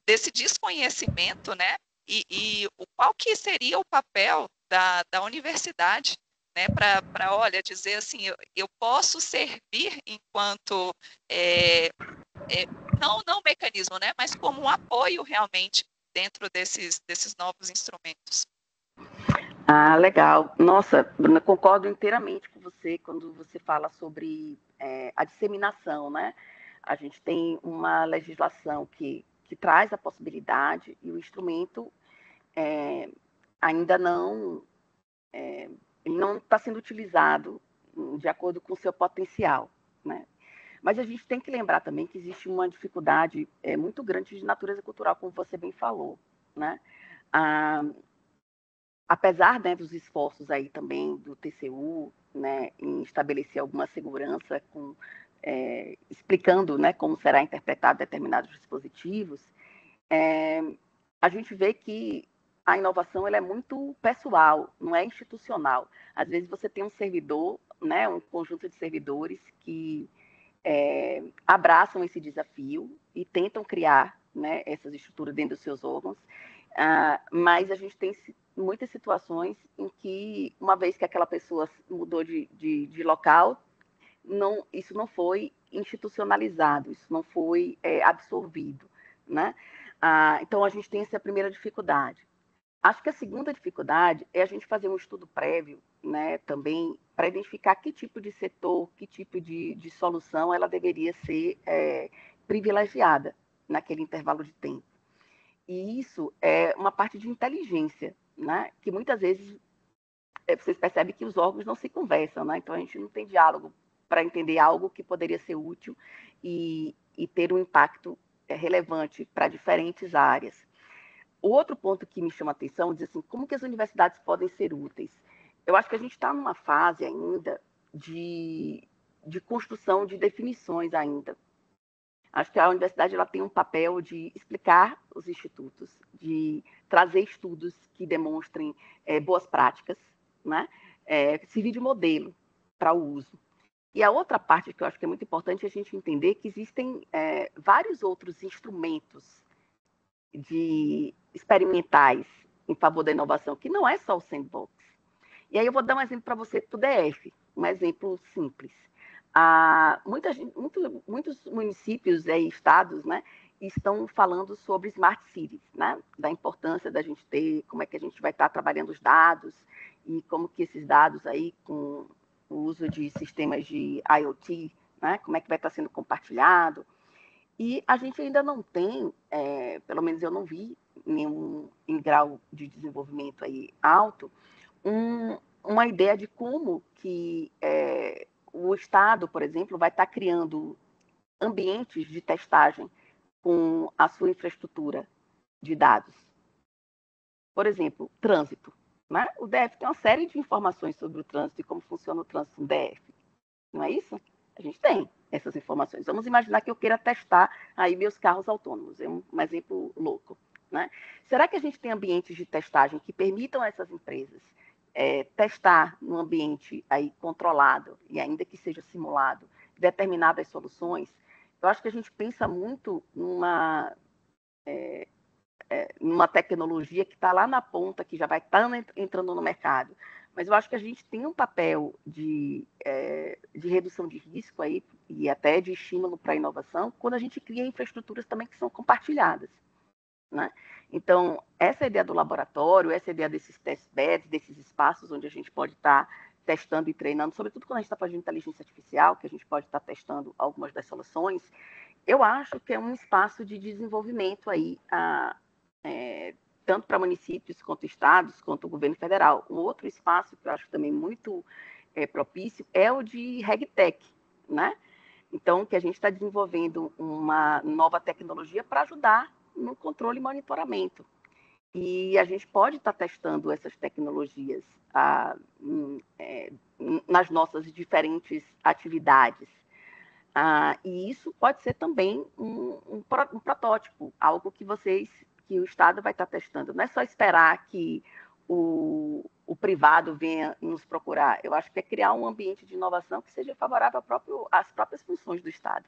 desse desconhecimento, né? E, e o, qual que seria o papel da, da universidade né, para, olha, dizer assim, eu, eu, posso servir enquanto, é, é, não, não mecanismo, né, mas como um apoio realmente dentro desses, desses novos instrumentos. Ah, legal. Nossa, Bruna, concordo inteiramente com você quando você fala sobre é, a disseminação, né? A gente tem uma legislação que, que traz a possibilidade e o instrumento é, ainda não é, não está sendo utilizado de acordo com o seu potencial, né? Mas a gente tem que lembrar também que existe uma dificuldade é, muito grande de natureza cultural, como você bem falou, né? Ah, apesar né, dos esforços aí também do TCU né, em estabelecer alguma segurança, com, é, explicando né, como será interpretado determinados dispositivos, é, a gente vê que a inovação ela é muito pessoal, não é institucional. Às vezes você tem um servidor, né, um conjunto de servidores que é, abraçam esse desafio e tentam criar né, essas estruturas dentro dos seus órgãos, ah, mas a gente tem muitas situações em que, uma vez que aquela pessoa mudou de, de, de local, não, isso não foi institucionalizado, isso não foi é, absorvido, né? Ah, então, a gente tem essa primeira dificuldade. Acho que a segunda dificuldade é a gente fazer um estudo prévio, né, também, para identificar que tipo de setor, que tipo de, de solução ela deveria ser é, privilegiada naquele intervalo de tempo. E isso é uma parte de inteligência, né? que muitas vezes é, vocês percebem que os órgãos não se conversam, né? então a gente não tem diálogo para entender algo que poderia ser útil e, e ter um impacto é, relevante para diferentes áreas. O outro ponto que me chama a atenção é assim, como que as universidades podem ser úteis? Eu acho que a gente está numa fase ainda de, de construção de definições ainda. Acho que a universidade ela tem um papel de explicar os institutos, de trazer estudos que demonstrem é, boas práticas, né? É, servir de modelo para o uso. E a outra parte que eu acho que é muito importante é a gente entender que existem é, vários outros instrumentos de experimentais em favor da inovação, que não é só o sandbox. E aí eu vou dar um exemplo para você do DF, um exemplo simples. Muita, muito, muitos municípios e estados né, estão falando sobre smart cities, né, da importância da gente ter, como é que a gente vai estar trabalhando os dados e como que esses dados aí com o uso de sistemas de IoT, né, como é que vai estar sendo compartilhado. E a gente ainda não tem, é, pelo menos eu não vi nenhum em grau de desenvolvimento aí alto, um, uma ideia de como que é, o Estado, por exemplo, vai estar criando ambientes de testagem com a sua infraestrutura de dados. Por exemplo, trânsito. Né? O DF tem uma série de informações sobre o trânsito e como funciona o trânsito no DF. Não é isso? A gente tem essas informações. Vamos imaginar que eu queira testar aí meus carros autônomos. É um, um exemplo louco. Né? Será que a gente tem ambientes de testagem que permitam a essas empresas é, testar no ambiente aí controlado e ainda que seja simulado determinadas soluções, eu acho que a gente pensa muito numa é, é, tecnologia que está lá na ponta, que já vai estar tá entrando no mercado. Mas eu acho que a gente tem um papel de, é, de redução de risco aí, e até de estímulo para a inovação, quando a gente cria infraestruturas também que são compartilhadas. Né? Então, essa ideia do laboratório, essa ideia desses test beds, desses espaços onde a gente pode estar tá testando e treinando, sobretudo quando a gente está fazendo inteligência artificial, que a gente pode estar tá testando algumas das soluções, eu acho que é um espaço de desenvolvimento aí, a, é, tanto para municípios quanto estados, quanto o governo federal. Um outro espaço que eu acho também muito é, propício é o de RegTech, né? Então, que a gente está desenvolvendo uma nova tecnologia para ajudar no controle e monitoramento. E a gente pode estar tá testando essas tecnologias ah, é, nas nossas diferentes atividades. Ah, e isso pode ser também um, um, um, protótipo, algo que vocês, que o Estado vai estar tá testando. Não é só esperar que o, o privado venha nos procurar. Eu acho que é criar um ambiente de inovação que seja favorável próprio, às próprias funções do Estado.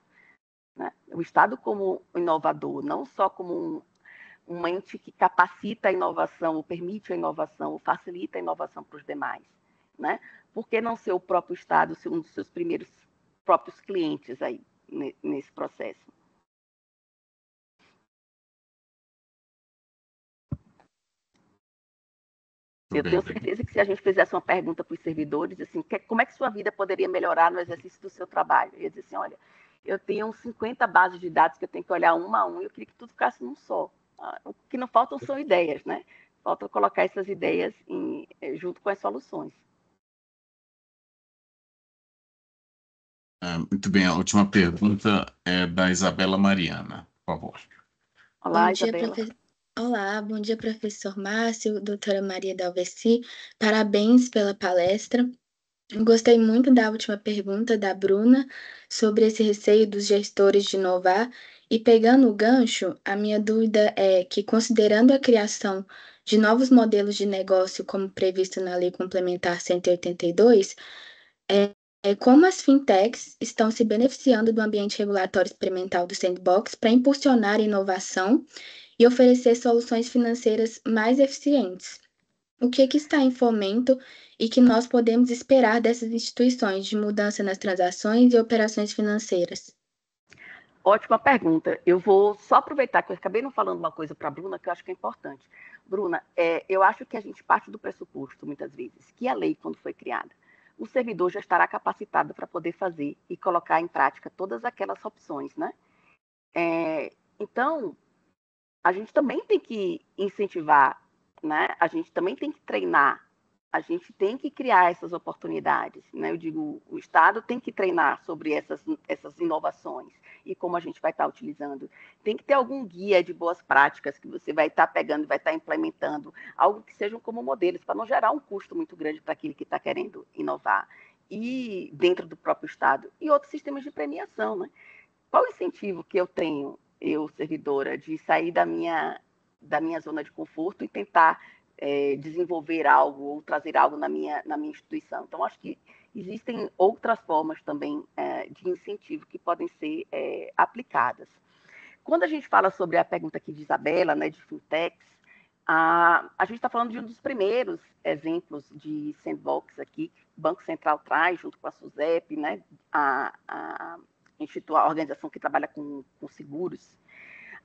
Né? O Estado como inovador, não só como um, um ente que capacita a inovação, ou permite a inovação, ou facilita a inovação para os demais. Né? Por que não ser o próprio Estado um dos seus primeiros próprios clientes aí nesse processo? Eu tenho certeza que se a gente fizesse uma pergunta para os servidores, assim, como é que sua vida poderia melhorar no exercício do seu trabalho? Eu ia dizer assim, olha, eu tenho 50 bases de dados que eu tenho que olhar uma a uma, e eu queria que tudo ficasse num só. Ah, o que não faltam são ideias, né? Falta colocar essas ideias em, eh, junto com as soluções. Ah, muito bem, a última pergunta é da Isabela Mariana, por favor. Olá, Bom Isabela. Dia, Olá, bom dia, professor Márcio, doutora Maria Dalveci. Parabéns pela palestra. Gostei muito da última pergunta da Bruna sobre esse receio dos gestores de inovar. E pegando o gancho, a minha dúvida é que, considerando a criação de novos modelos de negócio, como previsto na Lei Complementar 182, é, é como as fintechs estão se beneficiando do ambiente regulatório experimental do sandbox para impulsionar a inovação e oferecer soluções financeiras mais eficientes. O que, que está em fomento e que nós podemos esperar dessas instituições de mudança nas transações e operações financeiras? Ótima pergunta. Eu vou só aproveitar que eu acabei não falando uma coisa para a Bruna que eu acho que é importante. Bruna, é, eu acho que a gente parte do pressuposto, muitas vezes, que a lei, quando foi criada, o servidor já estará capacitado para poder fazer e colocar em prática todas aquelas opções, né? É, então, a gente também tem que incentivar, né? A gente também tem que treinar, a gente tem que criar essas oportunidades, né? Eu digo, o Estado tem que treinar sobre essas, essas inovações e como a gente vai estar utilizando. Tem que ter algum guia de boas práticas que você vai estar pegando, vai estar implementando, algo que sejam como modelos, para não gerar um custo muito grande para aquele que está querendo inovar. E dentro do próprio Estado. E outros sistemas de premiação, né? Qual o incentivo que eu tenho eu, servidora, de sair da minha, da minha zona de conforto e tentar é, desenvolver algo ou trazer algo na minha, na minha instituição. Então, acho que existem outras formas também é, de incentivo que podem ser é, aplicadas. Quando a gente fala sobre a pergunta aqui de Isabela, né, de fintechs, a, a gente está falando de um dos primeiros exemplos de sandbox aqui, que o Banco Central traz, junto com a SUSEP, né, a, a a organização que trabalha com, com seguros,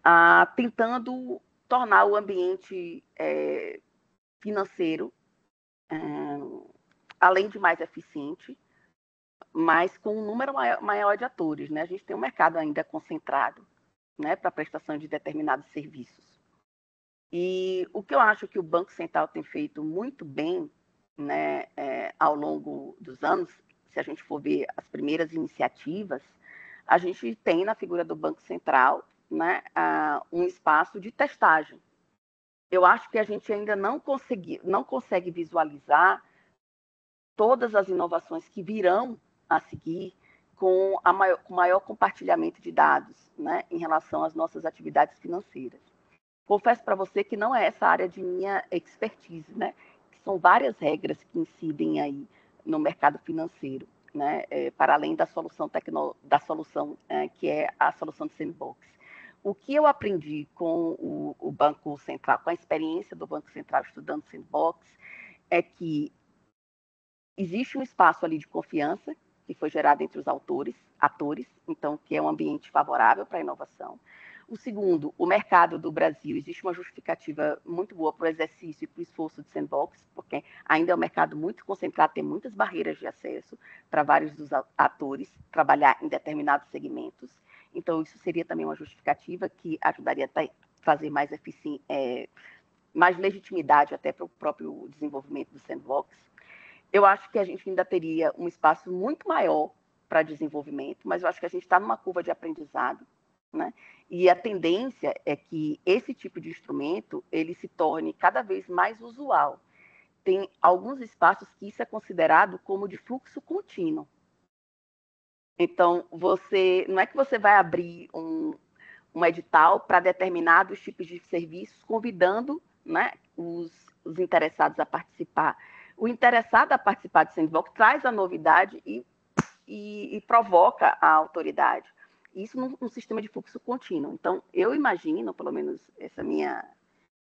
ah, tentando tornar o ambiente é, financeiro, é, além de mais eficiente, mas com um número maior, maior, de atores. Né? A gente tem um mercado ainda concentrado né, para prestação de determinados serviços. E o que eu acho que o Banco Central tem feito muito bem né, é, ao longo dos anos, se a gente for ver as primeiras iniciativas, a gente tem na figura do Banco Central né, um espaço de testagem. Eu acho que a gente ainda não, consegui, não consegue visualizar todas as inovações que virão a seguir com, a maior, com maior compartilhamento de dados né, em relação às nossas atividades financeiras. Confesso para você que não é essa área de minha expertise, né? São várias regras que incidem aí no mercado financeiro né, é, para além da solução, tecno, da solução é, que é a solução de sandbox. O que eu aprendi com o, o, Banco Central, com a experiência do Banco Central estudando sandbox, é que existe um espaço ali de confiança que foi gerado entre os autores, atores, então que é um ambiente favorável para a inovação. O segundo, o mercado do Brasil. Existe uma justificativa muito boa para o exercício e para o esforço de sandbox, porque ainda é um mercado muito concentrado, tem muitas barreiras de acesso para vários dos atores trabalhar em determinados segmentos. Então, isso seria também uma justificativa que ajudaria a fazer mais eficiência, é, mais legitimidade até para o próprio desenvolvimento do sandbox. Eu acho que a gente ainda teria um espaço muito maior para desenvolvimento, mas eu acho que a gente está numa curva de aprendizado né? E a tendência é que esse tipo de instrumento ele se torne cada vez mais usual. Tem alguns espaços que isso é considerado como de fluxo contínuo. Então, você não é que você vai abrir um, um edital para determinados tipos de serviços, convidando né, os, os interessados a participar. O interessado a participar do Sandbox traz a novidade e, e, e provoca a autoridade. Isso num, num, sistema de fluxo contínuo. Então, eu imagino, pelo menos essa minha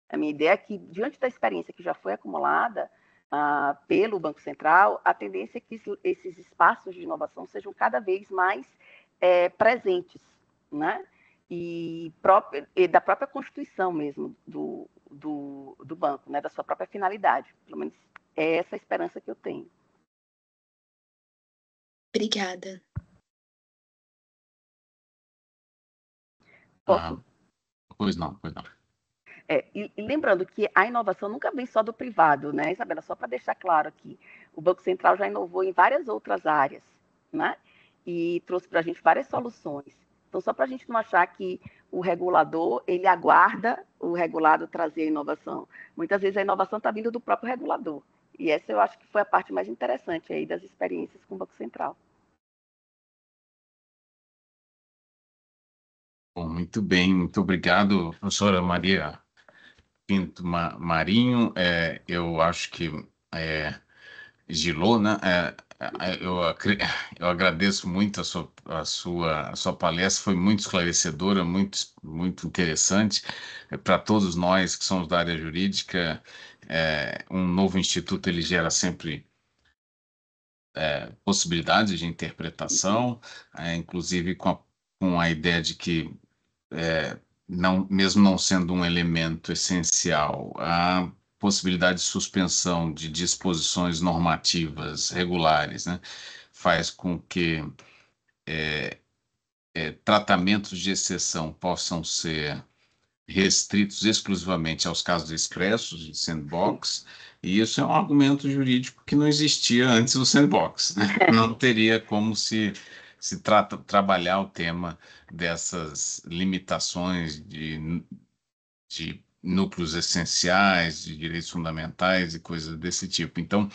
a minha ideia que diante da experiência que já foi acumulada uh, pelo Banco Central, a tendência é que esses espaços de inovação sejam cada vez mais é, presentes, né? E, própria, e, da própria constituição mesmo do, do, do banco, né? Da sua própria finalidade. Pelo menos é essa a esperança que eu tenho. Obrigada. Posso? Ah, pois não, pois não. É, e, e, lembrando que a inovação nunca vem só do privado, né, Isabela? Só para deixar claro aqui, o Banco Central já inovou em várias outras áreas, né? E trouxe para a gente várias soluções. Então, só para a gente não achar que o regulador ele aguarda o regulado trazer a inovação. Muitas vezes a inovação está vindo do próprio regulador. E essa eu acho que foi a parte mais interessante aí das experiências com o Banco Central. Muito bem, muito obrigado, professora Maria Pinto Marinho. É, eu acho que é, Gilô, né? É, é, eu, eu agradeço muito a sua, a sua, a sua palestra, foi muito esclarecedora, muito, muito interessante é, para todos nós que somos da área jurídica. É, um novo instituto ele gera sempre é, possibilidades de interpretação, é, inclusive com a, com a ideia de que é, não, mesmo não sendo um elemento essencial, a possibilidade de suspensão de disposições normativas regulares né, faz com que é, é, tratamentos de exceção possam ser restritos exclusivamente aos casos expressos de sandbox, e isso é um argumento jurídico que não existia antes do sandbox. Né? Não teria como se se trata trabalhar o tema dessas limitações de, de núcleos essenciais, de direitos fundamentais e coisas desse tipo. Então,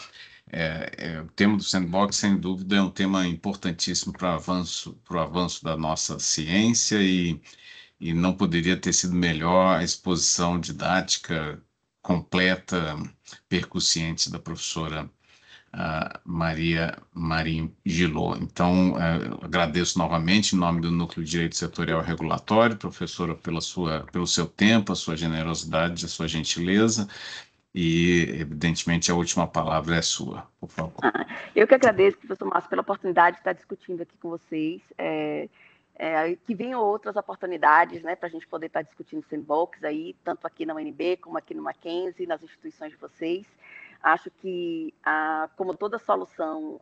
é, é, o tema do sandbox, sem dúvida, é um tema importantíssimo para o avanço, avanço da nossa ciência e, e não poderia ter sido melhor a exposição didática completa, percussiente da professora Maria Marinho Gilô. Então, é, agradeço novamente em nome do Núcleo de Direito Setorial Regulatório, professora, pela sua, pelo seu tempo, a sua generosidade, a sua gentileza. E, evidentemente, a última palavra é sua, por favor. Ah, eu que agradeço, professor Márcio, pela oportunidade de estar discutindo aqui com vocês. É, é, que venham outras oportunidades né, para a gente poder estar discutindo sandbox aí, tanto aqui na UNB como aqui no Mackenzie, nas instituições de vocês. Acho que, a, como toda solução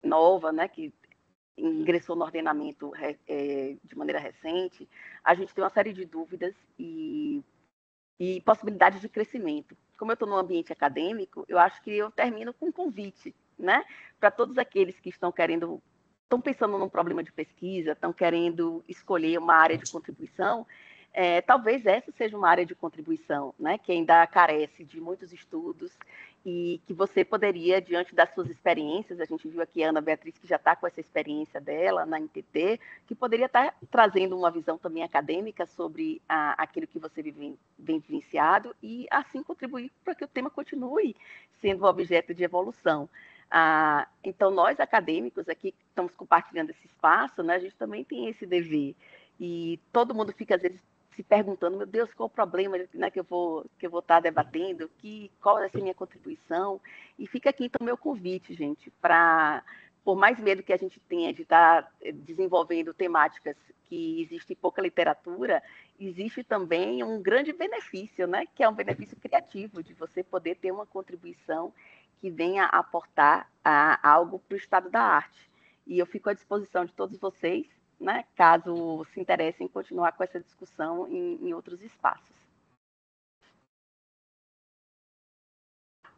nova, né, que ingressou no ordenamento é, de maneira recente, a gente tem uma série de dúvidas e, e possibilidades de crescimento. Como eu estou no ambiente acadêmico, eu acho que eu termino com um convite, né, para todos aqueles que estão querendo, estão pensando num problema de pesquisa, estão querendo escolher uma área de contribuição, é, talvez essa seja uma área de contribuição, né, que ainda carece de muitos estudos e que você poderia, diante das suas experiências, a gente viu aqui a Ana Beatriz, que já está com essa experiência dela na NTT, que poderia estar tá trazendo uma visão também acadêmica sobre a, aquilo que você vem, vem vivenciado e, assim, contribuir para que o tema continue sendo objeto de evolução. Ah, então, nós acadêmicos aqui estamos compartilhando esse espaço, né, a gente também tem esse dever. E todo mundo fica, às vezes, se perguntando, meu Deus, qual o problema né, que eu vou que eu vou estar debatendo, que qual vai ser minha contribuição. E fica aqui então meu convite, gente, para por mais medo que a gente tenha de estar eh, desenvolvendo temáticas que existe pouca literatura, existe também um grande benefício, né? Que é um benefício criativo de você poder ter uma contribuição que venha aportar a, algo para o estado da arte. E eu fico à disposição de todos vocês, né? Caso se interessem em continuar com essa discussão em, em outros espaços.